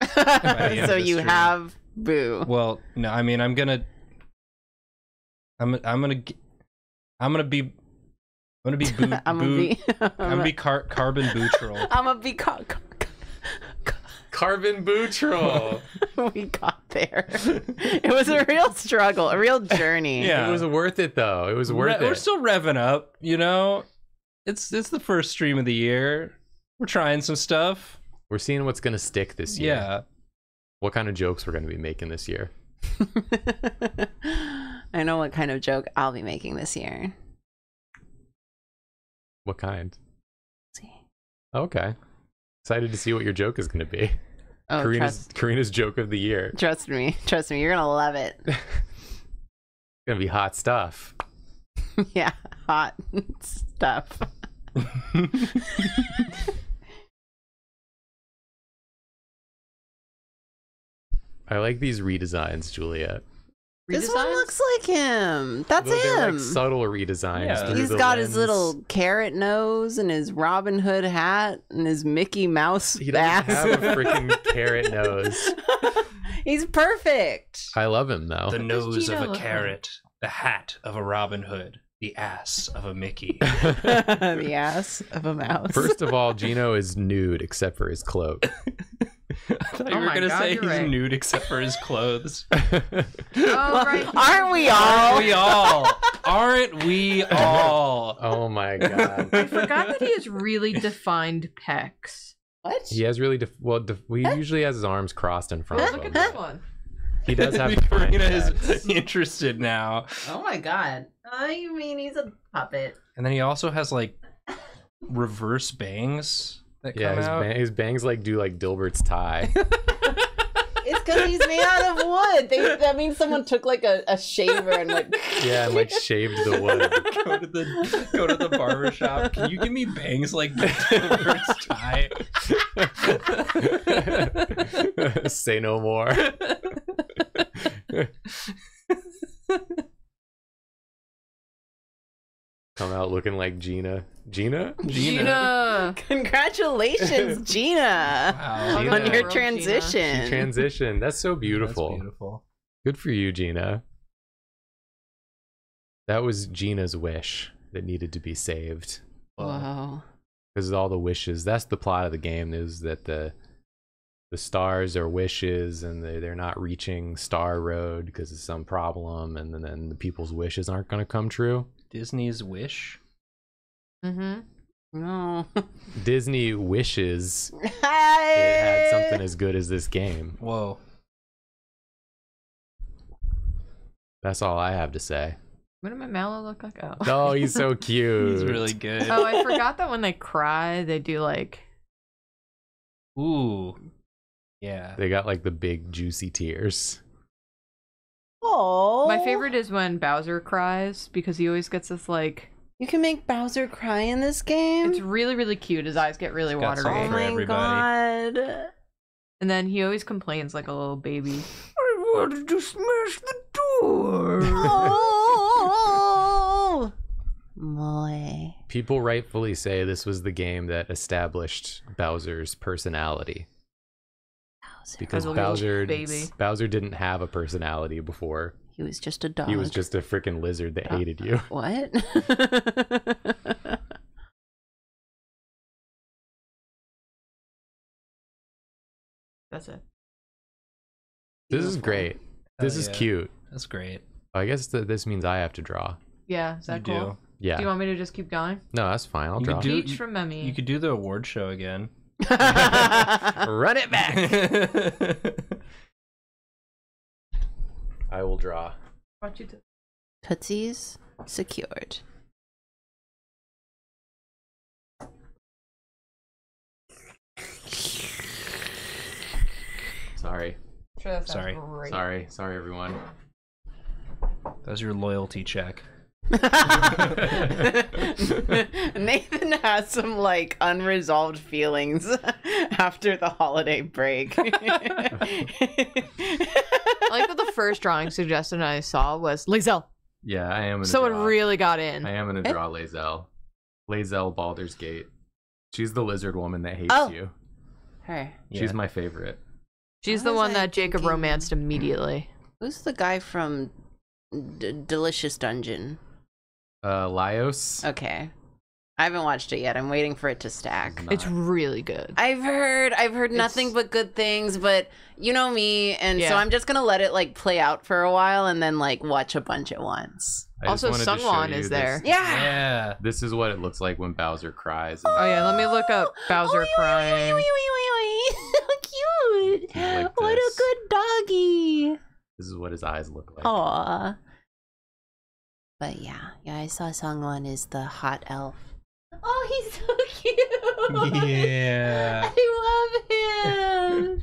<laughs> end so you stream. have boo. Well, no, I mean I'm gonna I'm I'm gonna I'm gonna be I'm gonna be <laughs> boo, I'm gonna be. I'm gonna be car- carbon bootral. I'm gonna be. Ca- ca- Carbon Bootral. <laughs> we got there. It was a real struggle, a real journey. Yeah. It was worth it though. It was worth Re- it. We're still revving up, you know. It's it's the first stream of the year. We're trying some stuff. We're seeing what's gonna stick this year. Yeah. What kind of jokes we're gonna be making this year? <laughs> I know what kind of joke I'll be making this year. What kind? see. Okay. Excited to see what your joke is going to be. Oh, Karina's trust, Karina's joke of the year. trust me. Trust me. You're gonna love it. It's <laughs> gonna be hot stuff. <laughs> yeah, hot stuff. <laughs> I like these redesigns, Juliet. This one looks like him. That's Though they're him. like subtle redesigns. Yeah. through He's the got his little carrot nose and his Robin Hood hat and his Mickey Mouse He doesn't ass. have a freaking carrot nose. <laughs> He's perfect. I love him though. The nose of a carrot, the hat of a Robin Hood, the ass of a Mickey. <laughs> <laughs> the ass of a mouse. First of all, Geno is nude except for his cloak. <laughs> I thought you Oh were my gonna God, say he's right. nude except for his clothes. <laughs> Oh, right. Aren't we all? Aren't we all? Aren't we all? <laughs> oh my god. I forgot that he has really defined pecs. What? He has really def- well. Def- he usually has his arms crossed in front Oh, of look at this one. He does have defined Karina is interested now. Oh my god. Oh, you mean he's a puppet? And then he also has like reverse bangs that Yeah, come his, out. bang- his bangs like do like Dilbert's tie. <laughs> It's because he's made out of wood. They, that means someone took like a, a shaver and like. <laughs> yeah, and like shaved the wood. go to the go to the barber shop. Can you give me bangs like <laughs> Dilbert's tie? Say no more. Come out looking like Gina. Gina? Gina. Congratulations, <laughs> Gina, Wow. Gina. on your Girl, Gina. transition. She transitioned. That's so beautiful. That's beautiful. Good for you, Gina. That was Gina's wish that needed to be saved. Whoa. Because all the wishes. That's the plot of the game is that the the stars are wishes and they, they're not reaching Star Road because of some problem and then, then the people's wishes aren't going to come true. Disney's Wish. Mm-hmm. No. <laughs> Disney wishes it had something as good as this game. Whoa. That's all I have to say. What did my Mallow look like? Oh. <laughs> Oh, he's so <laughs> cute. He's really good. oh, I forgot that when they cry, they do like. Ooh. Yeah. They got like the big juicy tears. Oh. My favorite is when Bowser cries because he always gets this like. You can make Bowser cry in this game. It's really really cute. His eyes get really It's got watery, oh for my everybody. god. and then he always complains like a little baby. <laughs> I wanted to smash the door. <laughs> Oh. Boy. People rightfully say this was the game that established Bowser's personality. Because As Bowser baby. Bowser didn't have a personality before. He was just a dog. He was just a freaking lizard that hated you. <laughs> What? <laughs> That's it. This is great. This Hell is yeah. cute. That's great. I guess that this means I have to draw. Yeah, is that you cool? do. Yeah. Do you want me to just keep going? no, that's fine. I'll You draw. could do- Peach from Memmy. You could do the award show again. <laughs> Run it back. <laughs> I will draw. want you to. Tootsies secured. Sorry. Sure, Sorry. Great. Sorry. Sorry, everyone. That was your loyalty check. <laughs> Nathan has some like unresolved feelings <laughs> after the holiday break. <laughs> I like that the first drawing suggestion I saw was Lae'zel. Yeah, I am gonna Someone draw. really got in. I am gonna Eh? draw Lae'zel. Lae'zel Baldur's Gate. She's the lizard woman that hates Oh. you. Her. She's Yeah. my favorite. She's Why the one I that Jacob thinking- romanced immediately. Who's the guy from D- Delicious Dungeon? Uh, Laios. Okay. I haven't watched it yet. I'm waiting for it to stack. Not- It's really good. I've heard I've heard nothing but good things, but you know me, and so I'm just gonna let it like play out for a while and then like watch a bunch at once. I Also, wanted to show Sungwon you is this- there. Yeah. Yeah. This is what it looks like when Bowser cries. and- Oh yeah, let me look up Bowser Oy, oy, oy, crying. oy, oy, oy, oy. So cute. Like what a good doggy. This is what his eyes look like. Aw. But yeah, yeah, I saw Sungwon is the hot elf. Oh, he's so <laughs> cute. Yeah. <laughs> I love him.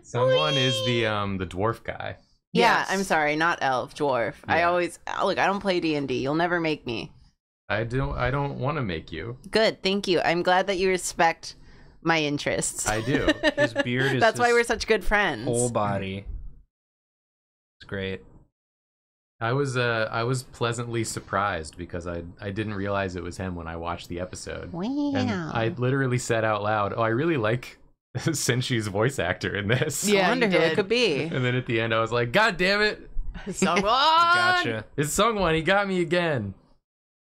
<laughs> Someone is the um the dwarf guy. Yeah, Yes. I'm sorry, not elf, dwarf. I Yeah. always look. I don't play D and D. You'll never make me. I don't I don't want to make you. Good, thank you. I'm glad that you respect my interests. I do. His beard is That's why we're such good friends. whole body. It's great. I was uh I was pleasantly surprised because I I didn't realize it was him when I watched the episode. Wow. And I literally said out loud, "Oh, I really like <laughs> Senshi's voice actor in this." Yeah, I wonder who it could be. And then at the end, I was like, "God damn it! <laughs> Sungwon. <laughs> Gotcha. It's Sungwon. He got me again."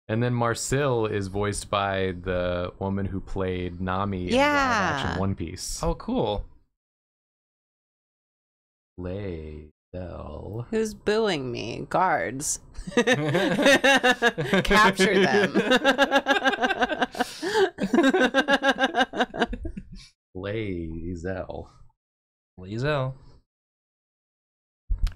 And then Marcille is voiced by the woman who played Nami in Yeah. action One Piece. Oh, cool. Laydell. Who's booing me? Guards. <laughs> Capture them. Lae'zel. Liesel.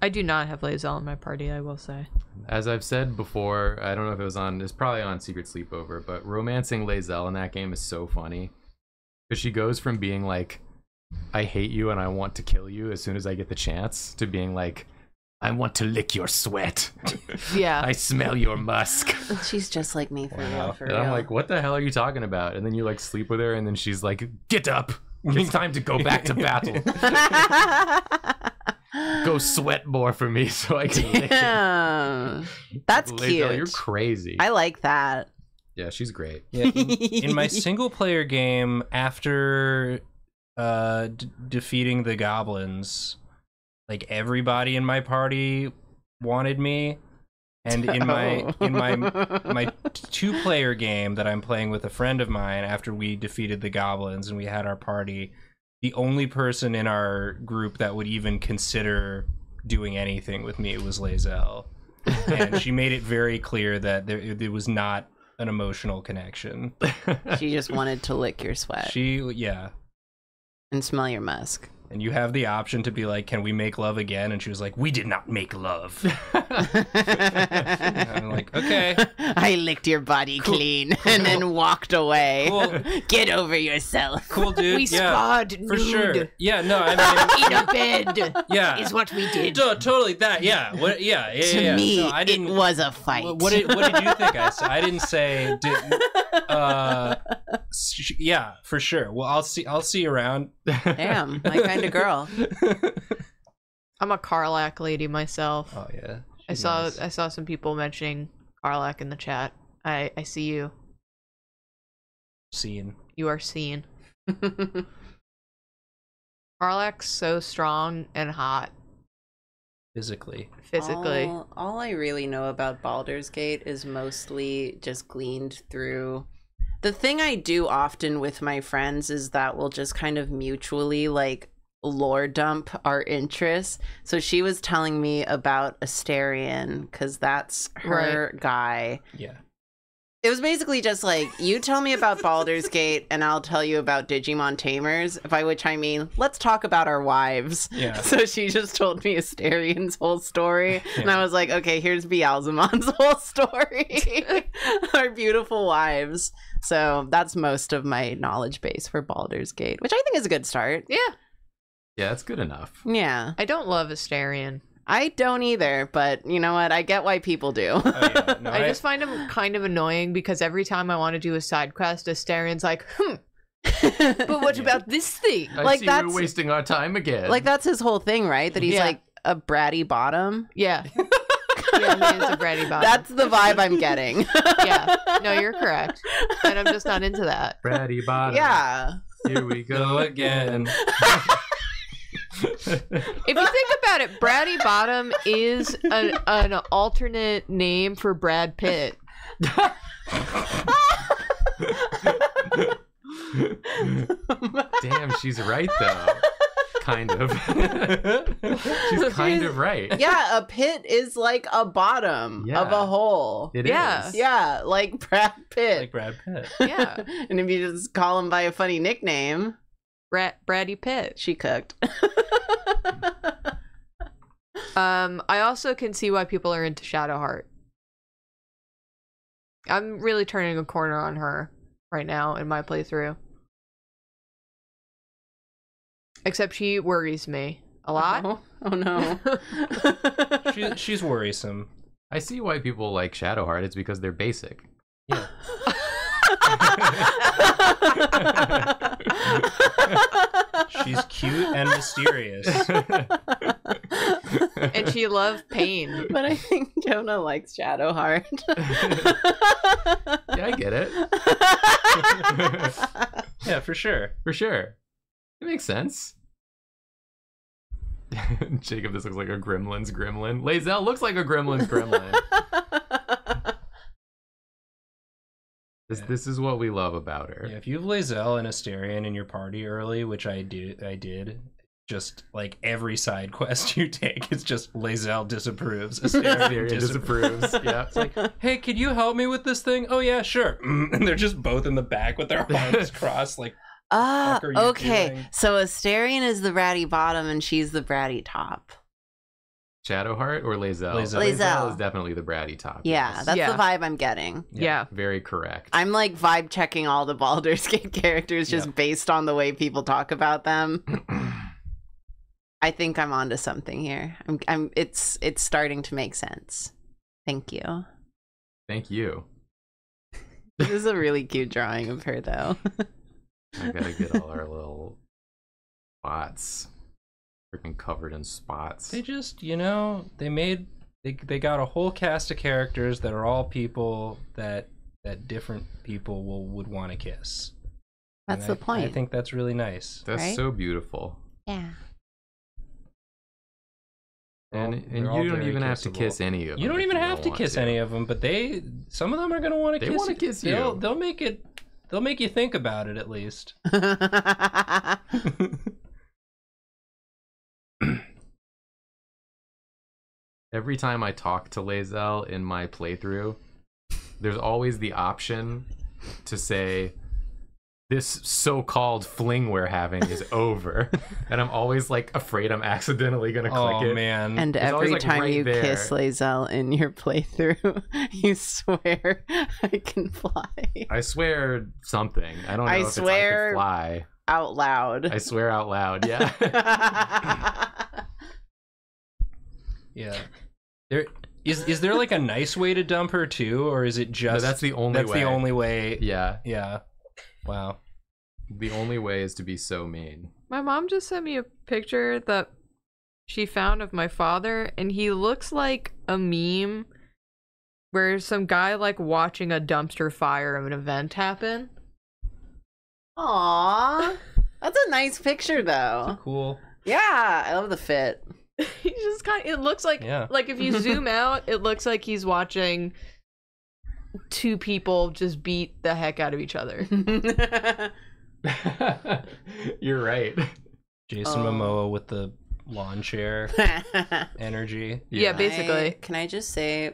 I do not have Lae'zel in my party. I will say. As I've said before, I don't know if it was on. It's probably on Secret Sleepover, but romancing Lazel in that game is so funny because she goes from being like, "I hate you and I want to kill you" as soon as I get the chance, to being like, "I want to lick your sweat. <laughs> Yeah. I smell your musk." <laughs> She's just like me for Wow. real. For And real. I'm like, "What the hell are you talking about?" And then you like sleep with her, and then she's like, "Get up! It's time to go back to battle. <laughs> Go sweat more for me so I can lick it." Damn. That's Lae'zel, cute. You're crazy. I like that. yeah, she's great. Yeah, in, in my single player game, after uh, d- defeating the goblins, like everybody in my party wanted me, and in <laughs> my in my my two player game that I'm playing with a friend of mine after we defeated the goblins and we had our party, the only person in our group that would even consider doing anything with me was Lae'zel. and she made it very clear that there, it was not an emotional connection. she just wanted to lick your sweat She, yeah. And smell your musk. And you have the option to be like, can we make love again? And she was like, we did not make love. <laughs> I'm like, okay. I licked your body clean and then walked away. Cool. <laughs> Get over yourself. Cool, dude. we yeah, sparred for nude sure. Yeah, no, I <laughs> mean, in a bed. yeah. Is what we did. To- totally that. Yeah. What? Yeah. Yeah. to yeah. me, No, I didn't. it was a fight. What, what did What did you think I said? I didn't say. Did, uh, sh- yeah, for sure. Well, I'll see. I'll see you around. Damn, my kind of girl. <laughs> I'm a Karlach lady myself. Oh yeah. I saw nice. I saw some people mentioning Karlach in the chat. I I see you. Seen. You are seen. <laughs> Karlach's so strong and hot physically. physically. All, all I really know about Baldur's Gate is mostly just gleaned through. The thing I do often with my friends is that we'll just kind of mutually like lore dump our interests. So she was telling me about Astarion because that's her guy. Yeah. It was basically just like you tell me about Baldur's Gate and I'll tell you about Digimon Tamers, by which I mean let's talk about our wives. Yeah. <laughs> So she just told me Astarion's whole story, and I was like, okay, here's Beelzemon's <laughs> whole story. <laughs> our beautiful wives. So that's most of my knowledge base for Baldur's Gate, which I think is a good start. Yeah. Yeah, that's good enough. Yeah, I don't love Astarion. I don't either, but you know what? I get why people do. Oh, yeah. <laughs> No, I just find him kind of annoying because every time I want to do a side quest, Astarion's like, hmm, but what <laughs> Yeah. about this thing? I Like, see that's- we're wasting our time again. like that's his whole thing, right? That he's Yeah. like a bratty bottom. Yeah. <laughs> yeah, he is a bratty bottom. That's the vibe I'm getting. yeah. No, you're correct. And I'm just not into that. Bratty bottom. yeah. Here we go go. again. If you think about it, Bratty Bottom is an, an alternate name for Brad Pitt. Damn, she's right though. Kind of. <laughs> she's kind of right. yeah, a pit is like a bottom of a hole. It is. Yeah. Yeah, like Brad Pitt. like Brad Pitt. Yeah. <laughs> and if you just call him by a funny nickname, Brat Bratty Pitt. she cooked. <laughs> Um, I also can see why people are into Shadowheart. I'm really turning a corner on her right now in my playthrough. Except she worries me a lot. Oh, oh no. <laughs> She, she's worrisome. I see why people like Shadowheart. It's because they're basic. <laughs> Yeah. She's cute and mysterious. and she loves pain. but I think Jonah likes Shadowheart. Yeah, I get it. Yeah, for sure. For sure. It makes sense. <laughs> Jacob, this looks like a Gremlin's Gremlin. Lae'zel looks like a Gremlin's Gremlin. <laughs> This, Yeah. this is what we love about her. Yeah, if you have Lae'zel and Astarion in your party early, which I do, I did. Just like every side <laughs> quest you take, it's just Lae'zel disapproves. <laughs> Astarion Astarion disapproves. disapproves. Yeah. <laughs> It's like, hey, could you help me with this thing? Oh yeah, sure. And they're just both in the back with their arms crossed, like Ah, fuck okay. doing? So Astarion is the bratty bottom and she's the bratty top. Shadowheart or Lae'zel? Lae'zel. Lae'zel. is definitely the bratty top. Yeah, that's Yeah. the vibe I'm getting. Yeah. very correct. I'm like vibe checking all the Baldur's Gate <laughs> characters just Yeah. based on the way people talk about them. <clears throat> I think I'm onto something here. I'm, I'm it's it's starting to make sense. Thank you. Thank you. <laughs> This is a really cute drawing of her though. <laughs> I gotta get all our little spots. Freaking covered in spots. they just, you know, they made they they got a whole cast of characters that are all people that that different people will would want to kiss. And That's the I- point. I think that's really nice. That's right? so beautiful. yeah. And and you don't very even have to kiss any of them. You don't if even have to want kiss any of them, but they some of them are gonna want to They kiss. wanna kiss They'll you. they'll make it. They'll make you think about it at least. <laughs> <laughs> <laughs> Every time I talk to Lae'zel in my playthrough, there's always the option to say, "This so-called fling we're having is <laughs> over," and I'm always like afraid I'm accidentally gonna oh, click oh it. man! and It's always, every like, time right you there. kiss Lae'zel in your playthrough, <laughs> you swear <laughs> I can fly I swear something. I don't know I if swear- it's I can fly. out loud. I swear out loud. Yeah. yeah. There is is there like a nice way to dump her too, or is it no, just that's the only that's way. the only way? Yeah. Yeah. Wow. The only way is to be so mean. My mom just sent me a picture that she found of my father, and he looks like a meme where some guy like watching a dumpster fire of an event happen. Aw, that's a nice picture though. Cool. Yeah, I love the fit. <laughs> He just kind. Of, it looks like Yeah. like if you <laughs> zoom out, it looks like he's watching two people just beat the heck out of each other. <laughs> You're right. Jason Oh. Momoa with the lawn chair energy. Yeah, Can basically. I- can I just say,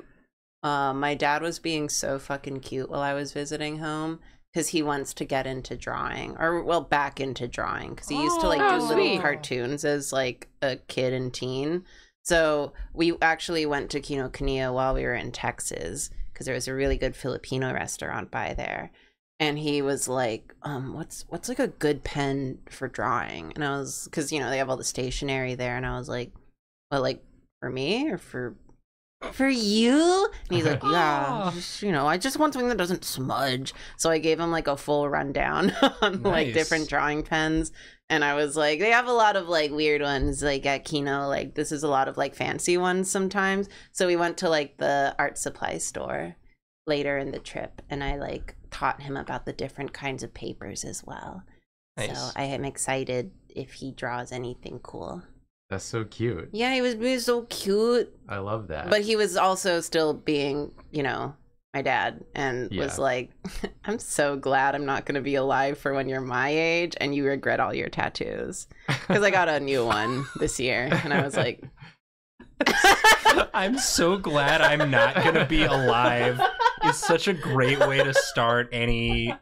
uh, my dad was being so fucking cute while I was visiting home because he wants to get into drawing, or well, back into drawing because he used to like Oh, do little cartoons as like a kid and teen. So we actually went to Kinokuniya while we were in Texas because there was a really good Filipino restaurant by there. And he was like, um, what's what's like a good pen for drawing? And I was because you know they have all the stationery there, and I was like, well, like for me or for for you? And he's like, <laughs> yeah, just, you know, I just want something that doesn't smudge. So I gave him like a full rundown <laughs> on like different drawing pens. And I was like, they have a lot of like weird ones, like at Kino, like this is a lot of like fancy ones sometimes. So we went to like the art supply store later in the trip and I like taught him about the different kinds of papers as well. Nice. So I am excited if he draws anything cool. That's so cute. Yeah, he was being so cute. I love that. But he was also still being, you know, my dad and was like, <laughs> I'm so glad I'm not going to be alive for when you're my age and you regret all your tattoos. Because I got a new <laughs> one this year. And I was like, I'm so glad I'm not gonna be alive is such a great way to start any.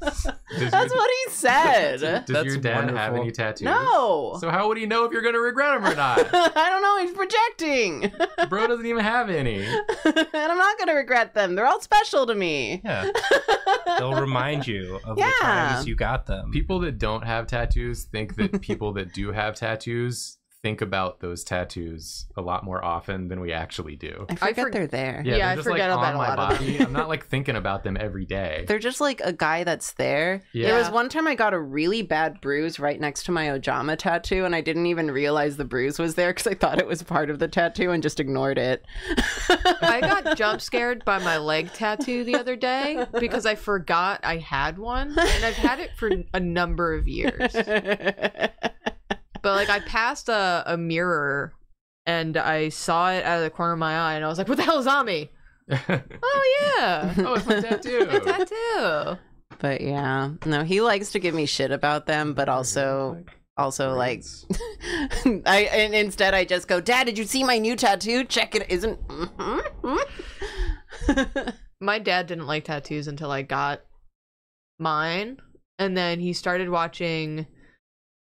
That's your- what he said. Does That's your dad have any tattoos? no. So how would he know if you're gonna regret them or not? <laughs> I don't know. He's projecting. <laughs> Bro doesn't even have any. <laughs> and I'm not going to regret them. They're all special to me. Yeah, they'll remind you of Yeah. the times you got them. People that don't have tattoos think that people that do have tattoos think about those tattoos a lot more often than we actually do. I forget for- they're there. Yeah, they're I just, forget like, about on a my lot body. I'm not like thinking about them every day. <laughs> They're just like a guy that's there. Yeah. There was one time I got a really bad bruise right next to my Ojama tattoo, and I didn't even realize the bruise was there because I thought it was part of the tattoo and just ignored it. I <laughs> got jump scared by my leg tattoo the other day because I forgot I had one, and I've had it for a number of years. <laughs> But like, I passed a, a mirror and I saw it out of the corner of my eye, and I was like, "What the hell is on me?" <laughs> Oh yeah, oh, it's my tattoo. <laughs> a tattoo. but yeah, no, he likes to give me shit about them, but also, also like, <laughs> I and instead I just go, Dad, did you see my new tattoo? Check it. Isn't. My dad didn't like tattoos until I got mine, and then he started watching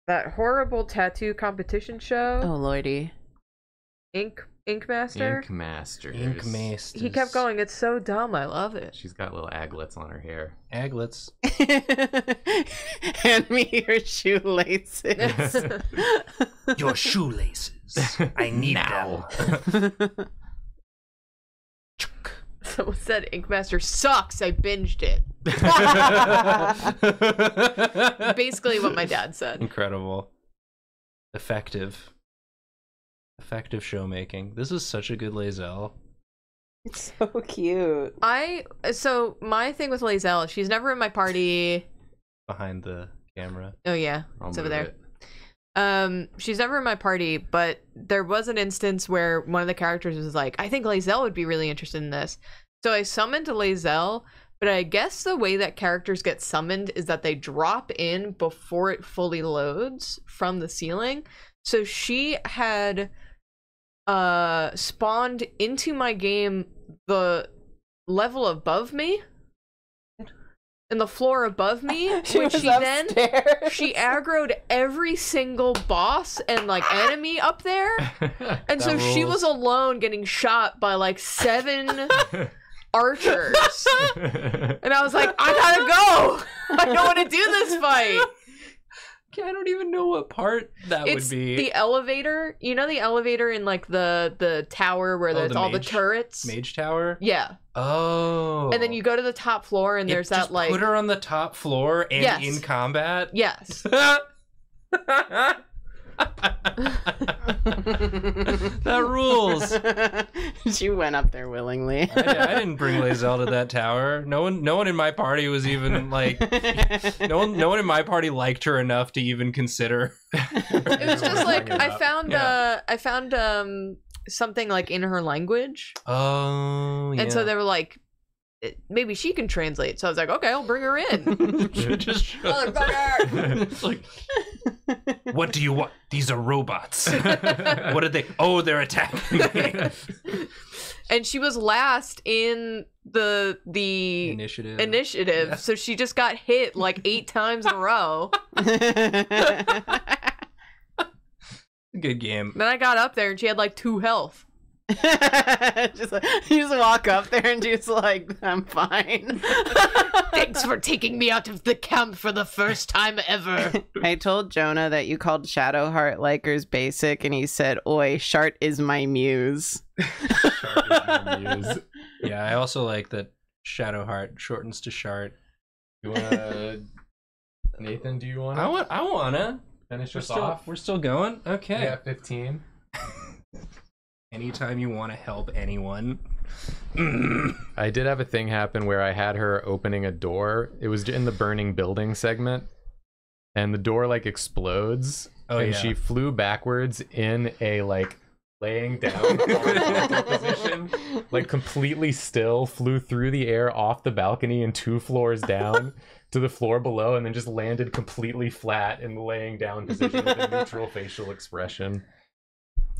that horrible tattoo competition show, oh lordy. Ink Ink Master. Ink Master. Ink Master. He kept going. It's so dumb. I love it. She's got little aglets on her hair. Aglets. <laughs> Hand me your shoelaces. <laughs> Your shoelaces. I <laughs> need Now. them. Someone said Ink Master sucks. I binged it. <laughs> <laughs> Basically, what my dad said. Incredible. Effective. Effective showmaking. This is such a good Lae'zel. it's so cute. I so my thing with Lae'zel, she's never in my party. behind the camera. Oh yeah, I'll it's over there. it. Um, she's never in my party, but there was an instance where one of the characters was like, "I think Lae'zel would be really interested in this." So I summoned Lae'zel, but I guess the way that characters get summoned is that they drop in before it fully loads from the ceiling. So she had uh spawned into my game the level above me and the floor above me, <laughs> which she then she aggroed every single boss and like enemy up there. <laughs> And so That she was alone getting shot by like seven <laughs> archers. <laughs> And I was like, I gotta go. I don't want to do this fight. I don't even know what part that it's would be. the elevator. You know the elevator in like the the tower where Oh, there's the all the turrets. Mage Tower. Yeah. Oh. And then you go to the top floor and It there's just that like put her on the top floor and Yes. in combat. yes. <laughs> <laughs> <laughs> that rules. she went up there willingly. I, I didn't bring Lae'zel to that tower. No one, no one in my party was even like. No one, no one in my party liked her enough to even consider. It was just like I found Yeah. uh I found um something like in her language. Oh, yeah. And so they were like "Eh, maybe she can translate. So I was like, okay, I'll bring her in. <laughs> just <laughs> showed Motherfucker. <laughs> Like, what do you want? These are robots. what are they? Oh, they're attacking me. and she was last in the the Initiative. initiative. Yeah. So she just got hit like eight times in a row. Good game. Then I got up there and she had like two health. <laughs> just like, you just walk up there and just like, I'm fine. <laughs> Thanks for taking me out of the camp for the first time ever. <laughs> I told Jonah that you called Shadowheart Likers basic, and he said, "Oi, Shart is my muse." Yeah, I also like that Shadowheart shortens to Shart. You wanna, Nathan? Do you wanna I want. I wanna. finish We're us still. off? We're still going. Okay. Yeah, fifteen. Anytime you want to help anyone. I did have a thing happen where I had her opening a door. It was in the burning building segment, and the door like explodes, Oh and yeah. she flew backwards in a like laying down <laughs> position, like completely still, flew through the air off the balcony and two floors down <laughs> to the floor below, and then just landed completely flat in the laying down position with a neutral facial expression.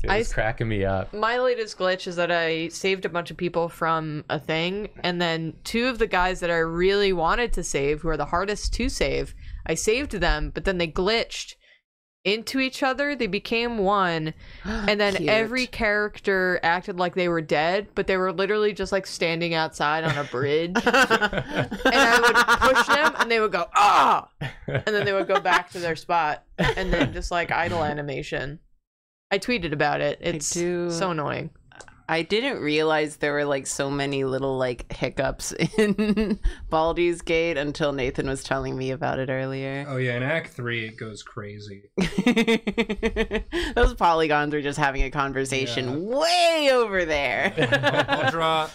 It was s- cracking me up. My latest glitch is that I saved a bunch of people from a thing, and then two of the guys that I really wanted to save, who are the hardest to save, I saved them, but then they glitched into each other. They became one, <gasps> and then Cute. every character acted like they were dead, but they were literally just like standing outside on a bridge. <laughs> and I would push them, and they would go ah, and then they would go back to their spot, and then <laughs> just like idle animation. I tweeted about it. It's so annoying. I didn't realize there were like so many little like hiccups <laughs> in Baldur's Gate until Nathan was telling me about it earlier. Oh yeah, in Act Three it goes crazy. <laughs> Those polygons are just having a conversation way over there. <laughs> I'll, I'll draw.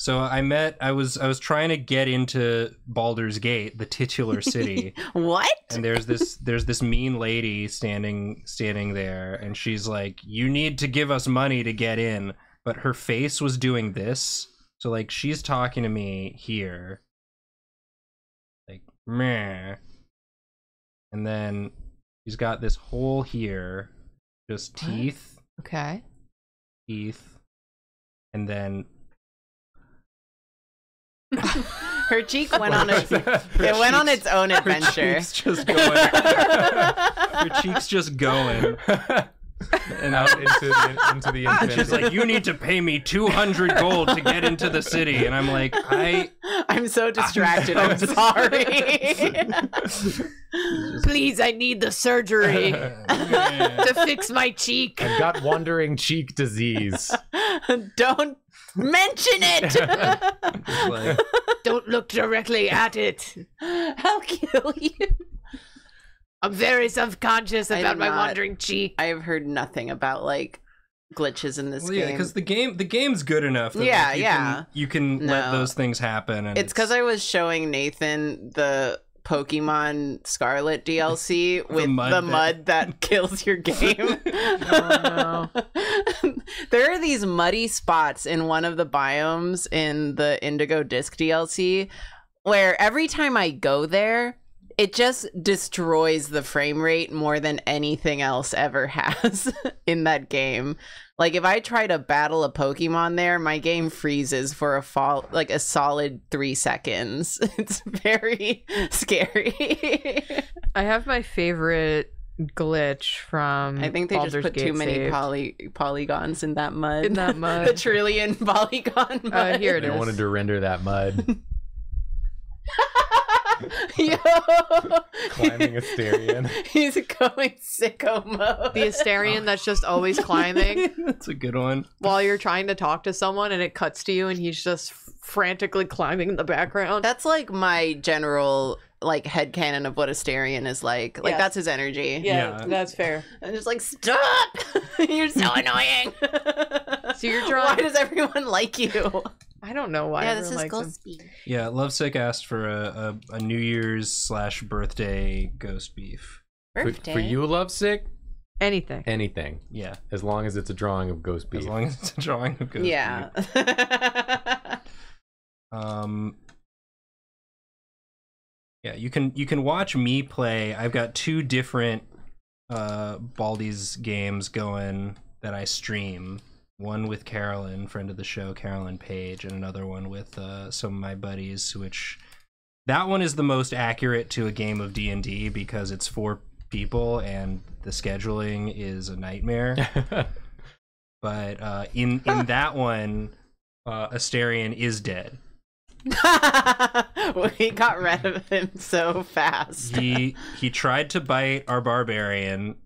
So I met. I was. I was trying to get into Baldur's Gate, the titular <laughs> city, what? and there's this. There's this mean lady standing standing there, and she's like, "You need to give us money to get in." But her face was doing this. So like she's talking to me here, like meh, and then she's got this hole here, just What? teeth, Okay. teeth, and then Her cheek went on a it went on its own adventure. her cheeks just going. her cheeks just going. and out into the into the infinity. She's like, "You need to pay me two hundred gold to get into the city," and I'm like, "I." I'm so distracted. I'm, <laughs> sorry. <laughs> Please, I need the surgery <laughs> to fix my cheek. I've got wandering cheek disease. Don't mention it. <laughs> Like, Don't look directly at it. I'll kill you. I'm very self-conscious I about did my not- wandering cheek. I have heard nothing about like glitches in this well, yeah, game. because the game the game's good enough. That, Yeah, like, you yeah. Can, you can let No. those things happen, and It's because I was showing Nathan the Pokemon Scarlet DLC <laughs> with the mud mud, that- that... <laughs> kills your game. Oh, <laughs> there are these muddy spots in one of the biomes in the Indigo Disc DLC where every time I go there, it just destroys the frame rate more than anything else ever <laughs> has in that game. Like if I try to battle a Pokemon there, my game freezes for a fall like a solid three seconds. <laughs> It's very <laughs> scary. I have my favorite glitch from. I think they Baldur's just put Gate too many saved. poly polygons in that mud. In that mud. the trillion polygon mud. Uh, here it They is. wanted to render that mud. <laughs> Yo, Climbing Astarion. <laughs> He's going sicko mode. The Astarion that's just always <laughs> climbing That's a good one. while you're trying to talk to someone, and it cuts to you, and he's just frantically climbing in the background. That's like my general like head headcanon of what Astarion is like. Like Yeah. that's his energy. Yeah. that's fair. I'm just like, stop! You're so annoying. So you're drawing Why does everyone like you? I don't know why. yeah, this everyone is. Ghost Speed. Yeah, Lovesick asked for a, a, a New Year's slash birthday ghost beef. For, Birthday. for you, lovesick, Anything. anything, Yeah, as long as it's a drawing of ghost beef. as long as it's a drawing of ghost Yeah. beef. <laughs> Um. Yeah, you can you can watch me play. I've got two different uh Baldur's games going that I stream. One with Carolyn, friend of the show, Carolyn Page, and another one with uh, some of my buddies. Which that one is the most accurate to a game of D and D because it's four people and the scheduling is a nightmare. <laughs> but uh, in in <laughs> that one, uh, Astarion is dead. <laughs> we got rid of him so fast. he he tried to bite our barbarian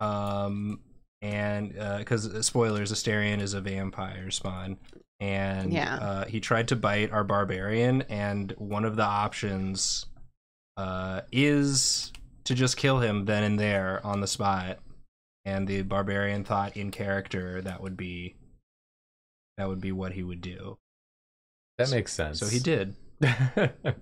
um and because spoilers Astarion is a vampire spawn and Yeah. uh, he tried to bite our barbarian and one of the options uh is to just kill him then and there on the spot and the barbarian thought in character that would be that would be what he would do that makes sense. so he did <laughs> that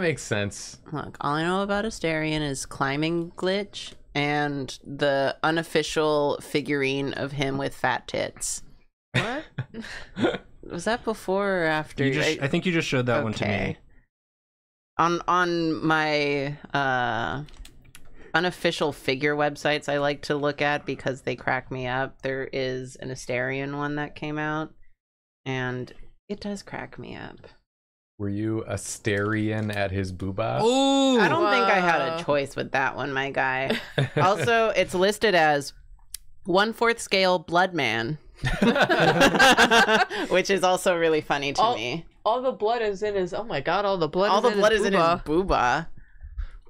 makes sense. Look, all I know about Astarion is climbing glitch and the unofficial figurine of him with fat tits. What? <laughs> Was that before or after? you just, I, think you just showed that one to me On on my uh unofficial figure websites I like to look at because they crack me up. There is an Astarion one that came out, and it does crack me up. Were you a Styrian at his booba? Ooh. I don't think I had a choice with that one, my guy. <laughs> also, it's listed as one fourth scale blood man, <laughs> which is also really funny to All- me. All the blood is in his. Oh my god! All the blood. All is the in blood his is in his booba. booba.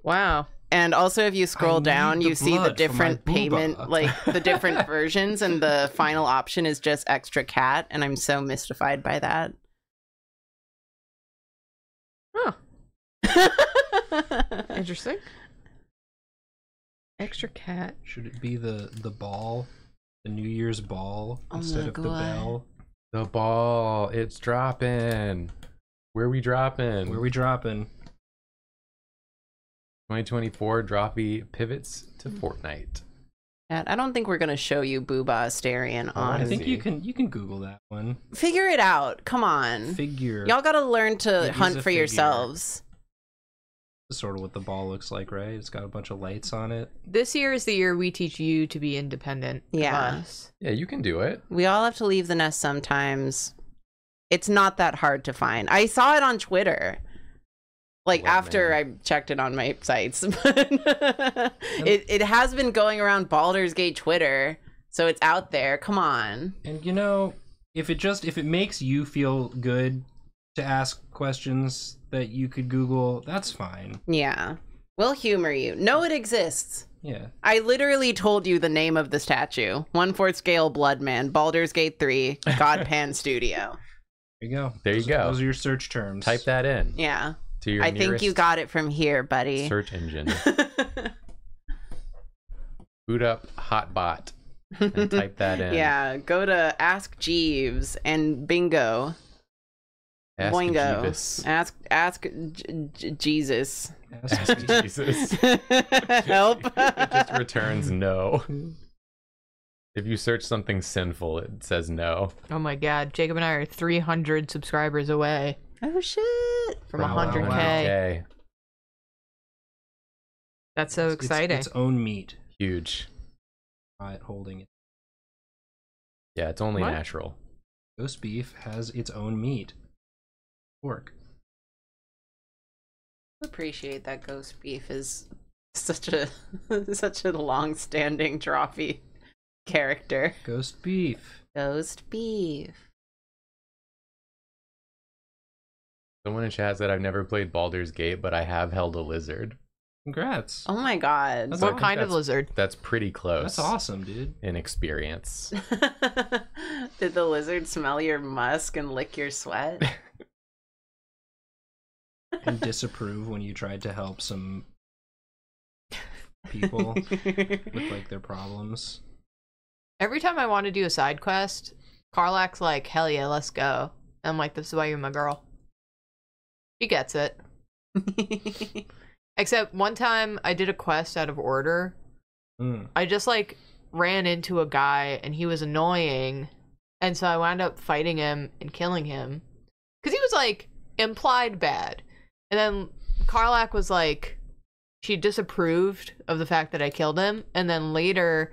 Wow. And also, if you scroll down, you see the blood for my different payment, like the different <laughs> versions, and the final option is just extra cat. And I'm so mystified by that. Huh. <laughs> Interesting. Extra cat. Should it be the the ball, the New Year's ball Oh instead my of the God. bell? The ball, it's dropping. Where we dropping? Where we dropping? 2024 droppy pivots to hmm. Fortnite. Cat, I don't think we're gonna show you Booba Astarion Oh, on. I think you can you can Google that one. Figure it out. Come on. Figure. Y'all gotta learn to It is hunt a for figure. yourselves. sort of what the ball looks like, right? It's got a bunch of lights on it. This year is the year we teach you to be independent. of Yeah. us. Yeah, you can do it. We all have to leave the nest sometimes. It's not that hard to find. I saw it on Twitter. Like Blood after man. I checked it on my sites. <laughs> it it has been going around Baldur's Gate Twitter, so it's out there. Come on. And you know, if it just if it makes you feel good to ask questions that you could Google, that's fine. Yeah. We'll humor you. No, it exists. Yeah. I literally told you the name of the statue. One fourth scale Bloodman, Baldur's Gate 3, <laughs> Godpan Studio. There you go. There you Those- go. Those are your search terms. Type that in Yeah. To your I think you got it from here, buddy. search engine. <laughs> Boot up Hotbot and <laughs> type that in. Yeah, go to Ask Jeeves and bingo. Ask Boingo. Jeeves. Ask ask J- J- Jesus. Ask Ask Jesus. <laughs> Help. it just returns no. If you search something sinful, it says no. Oh my god, Jacob and I are 300 subscribers away oh shit. from From 100k. 100K. That's so It's- it's exciting. Its, own meat. Huge. Not holding it. Yeah, it's only What? natural. Ghost beef has its own meat. Pork. appreciate that ghost beef is such a <laughs> such a long-standing trophy character. Ghost beef. Ghost beef. Someone in chat said I've never played Baldur's Gate, but I have held a lizard. Congrats. Oh my god. That's what I kind of lizard? That's pretty close. That's awesome, dude. In experience. <laughs> Did the lizard smell your musk and lick your sweat? <laughs> And disapprove when you tried to help some people with like their problems. Every time I want to do a side quest, Karlach's like, hell yeah, let's go. And I'm like, this is why you're my girl. He gets it. <laughs> Except one time I did a quest out of order. Mm. I just like ran into a guy and he was annoying. And so I wound up fighting him and killing him. Because he was like implied bad. And then Karlach was like, she disapproved of the fact that I killed him. And then later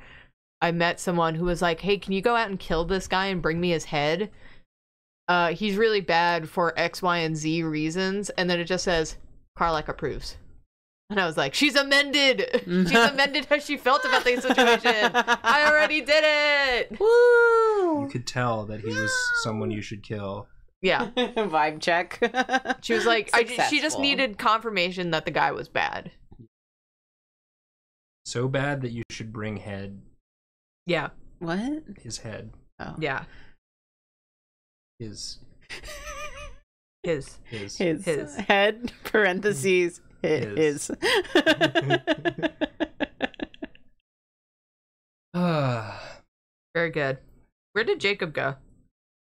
I met someone who was like, hey, can you go out and kill this guy and bring me his head? Uh, he's really bad for X, Y, and Z reasons. And then it just says, Karlach approves. And I was like, she's amended. <laughs> she's amended how she felt about the situation. I already did it. <laughs> Woo! You could tell that he was someone you should kill. Yeah. <laughs> Vibe check. She was like, I, she just needed confirmation that the guy was bad. So bad that you should bring head Yeah. what? his head. Oh, Yeah. His His. his his, His. head parentheses his. His. Ah, <laughs> Very good. Where did Jacob go?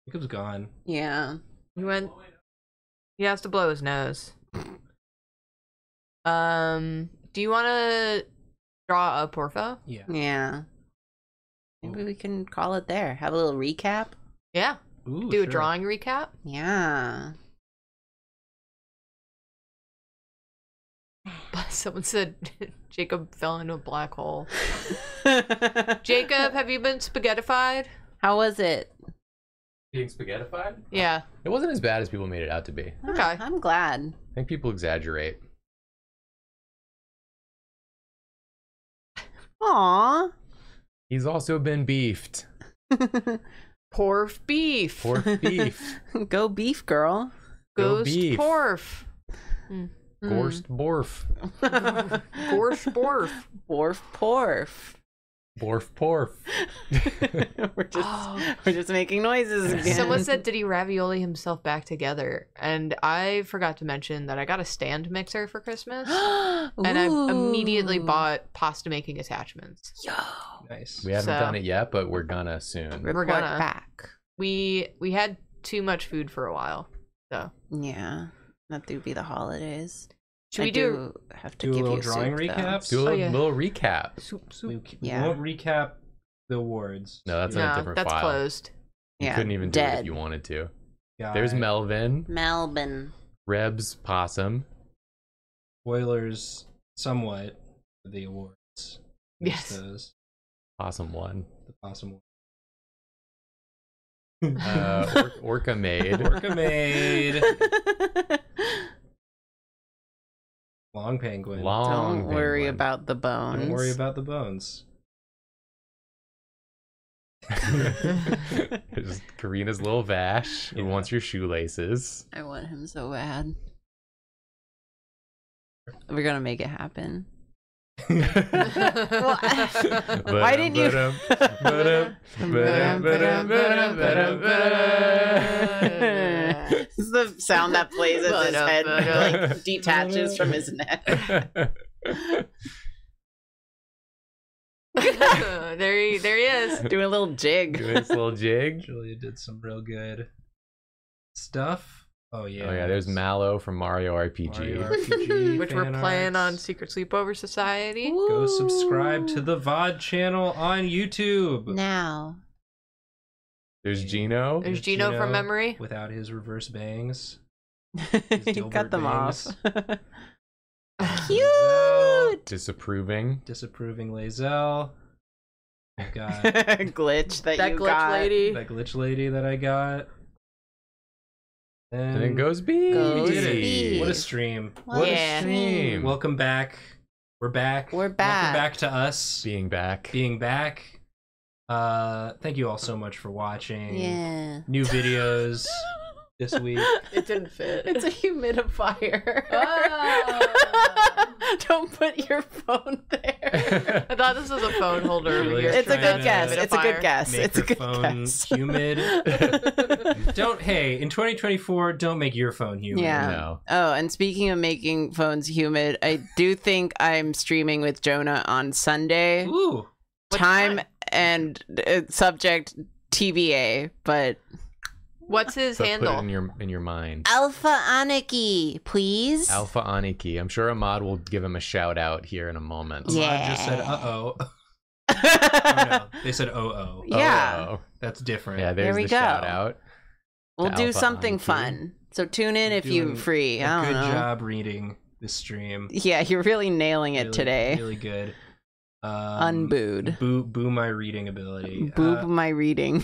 Jacob's gone. yeah. He went. He has to blow his nose. Um. Do you want to draw a porpho? Yeah. Yeah. Maybe we can call it there. Have a little recap. Yeah. Ooh, Do a drawing recap. Yeah. <sighs> Someone said <laughs> Jacob fell into a black hole. <laughs> Jacob, have you been spaghettified? How was it? Being spaghettified? Yeah. It wasn't as bad as people made it out to be. Okay. I'm glad. I think people exaggerate. Aw. He's also been beefed. <laughs> Porf beef. Pork <laughs> beef. Go beef, girl. Go Ghost beef. porf. Hmm. Gorst borf. <laughs> Gorsh porf. Porf, porf. Borf porf. <laughs> we're just Oh. <gasps> we're just making noises again. Someone said, did he ravioli himself back together? And I forgot to mention that I got a stand mixer for Christmas. <gasps> And I immediately bought pasta making attachments. Yo. Nice. We haven't So- done it yet, but we're gonna soon. Report gonna. back. We we had too much food for a while. So Yeah. That do be the holidays. Should I we do, have to do a little you drawing soup, though. recap? Do a Oh, little, yeah. little recap. soup We, soup? we Yeah. won't recap the awards. No, that's in a No, different that's file. closed. You Yeah, couldn't even do it if you wanted to. Guy, There's Melvin, Melvin. Reb's, Possum. spoilers somewhat for the awards. Missed Yes. Those. Possum one. The possum Uh, <laughs> Or- Orca Maid. Orca Maid. <laughs> <laughs> Long penguin. Long Don't worry penguin. about the bones. Don't worry about the bones. <laughs> <laughs> There's Karina's little Vash who Yeah. wants your shoelaces. I want him so bad. We're gonna make it happen. <laughs> Why didn't you? This is the sound that plays as his head like <laughs> detaches from his <laughs> neck. <laughs> there he there he is. Doing a little jig. Do this little jig. Julia did some real good stuff. Oh yeah. Oh yeah, there's Mallow from Mario RPG. Mario RPG Which we're fan playing on. Secret Sleepover Society. Go subscribe to the VOD channel on YouTube. now. There's Geno. There's Geno from Memory. Without his reverse bangs. <laughs> he cut them off. <laughs> Cute. Disapproving. Disapproving Lae'zel. I <laughs> got glitch that, That you glitch got. lady. that glitch lady that I got. And it goes B. Goes We did it. B. What a stream. What a Yeah. stream. Welcome back. We're back. We're back. Welcome back to us Being back. being back. Uh thank you all so much for watching. Yeah. New videos <laughs> this week. It didn't fit. <laughs> It's a humidifier. Oh. <laughs> Don't put your phone there. I thought this was a phone holder. Really? You're It's a good to guess. It's a good guess. It's a good phone guess. humid. don't hey, in 2024, don't make your phone humid. Yeah. No. Oh, and speaking of making phones humid, I do think I'm streaming with Jonah on Sunday. Ooh. Time time? And uh, subject TBA, but What's his But put handle? it in your in your mind. Alpha Aniki, please. Alpha Aniki. I'm sure Ahmad will give him a shout out here in a moment. Ahmad Yeah. just said uh oh. <laughs> oh no. They said oh oh. yeah, Oh, That's different. yeah, there's There we the go. shout out. we'll do Alpha something Aniki. fun. So tune in if you're free. A I don't good know. job reading the stream. Yeah, you're really nailing it Really- today. Really good. Um, Unbooed. Boo boo my reading ability. Boob my reading.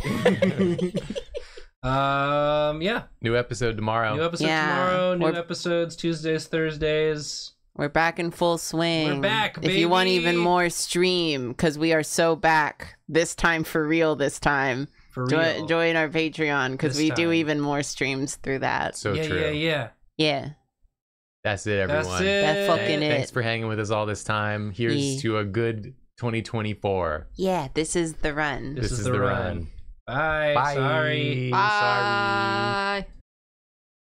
Uh, <laughs> um yeah. New episode tomorrow. New episode Yeah. tomorrow, new We're- episodes Tuesdays, Thursdays. We're back in full swing. We're back, If you want even more, stream because we are so back this time for real. This time, For Jo- real. join our Patreon because This we do even more streams through that. so yeah, true. yeah, yeah. Yeah, That's it, everyone. That's it. That's fucking it. Thanks for hanging with us all this time. Here's Yeah. to a good 2024. yeah. This is the run. This is the run. Bye. Bye. Sorry. Sorry. Bye.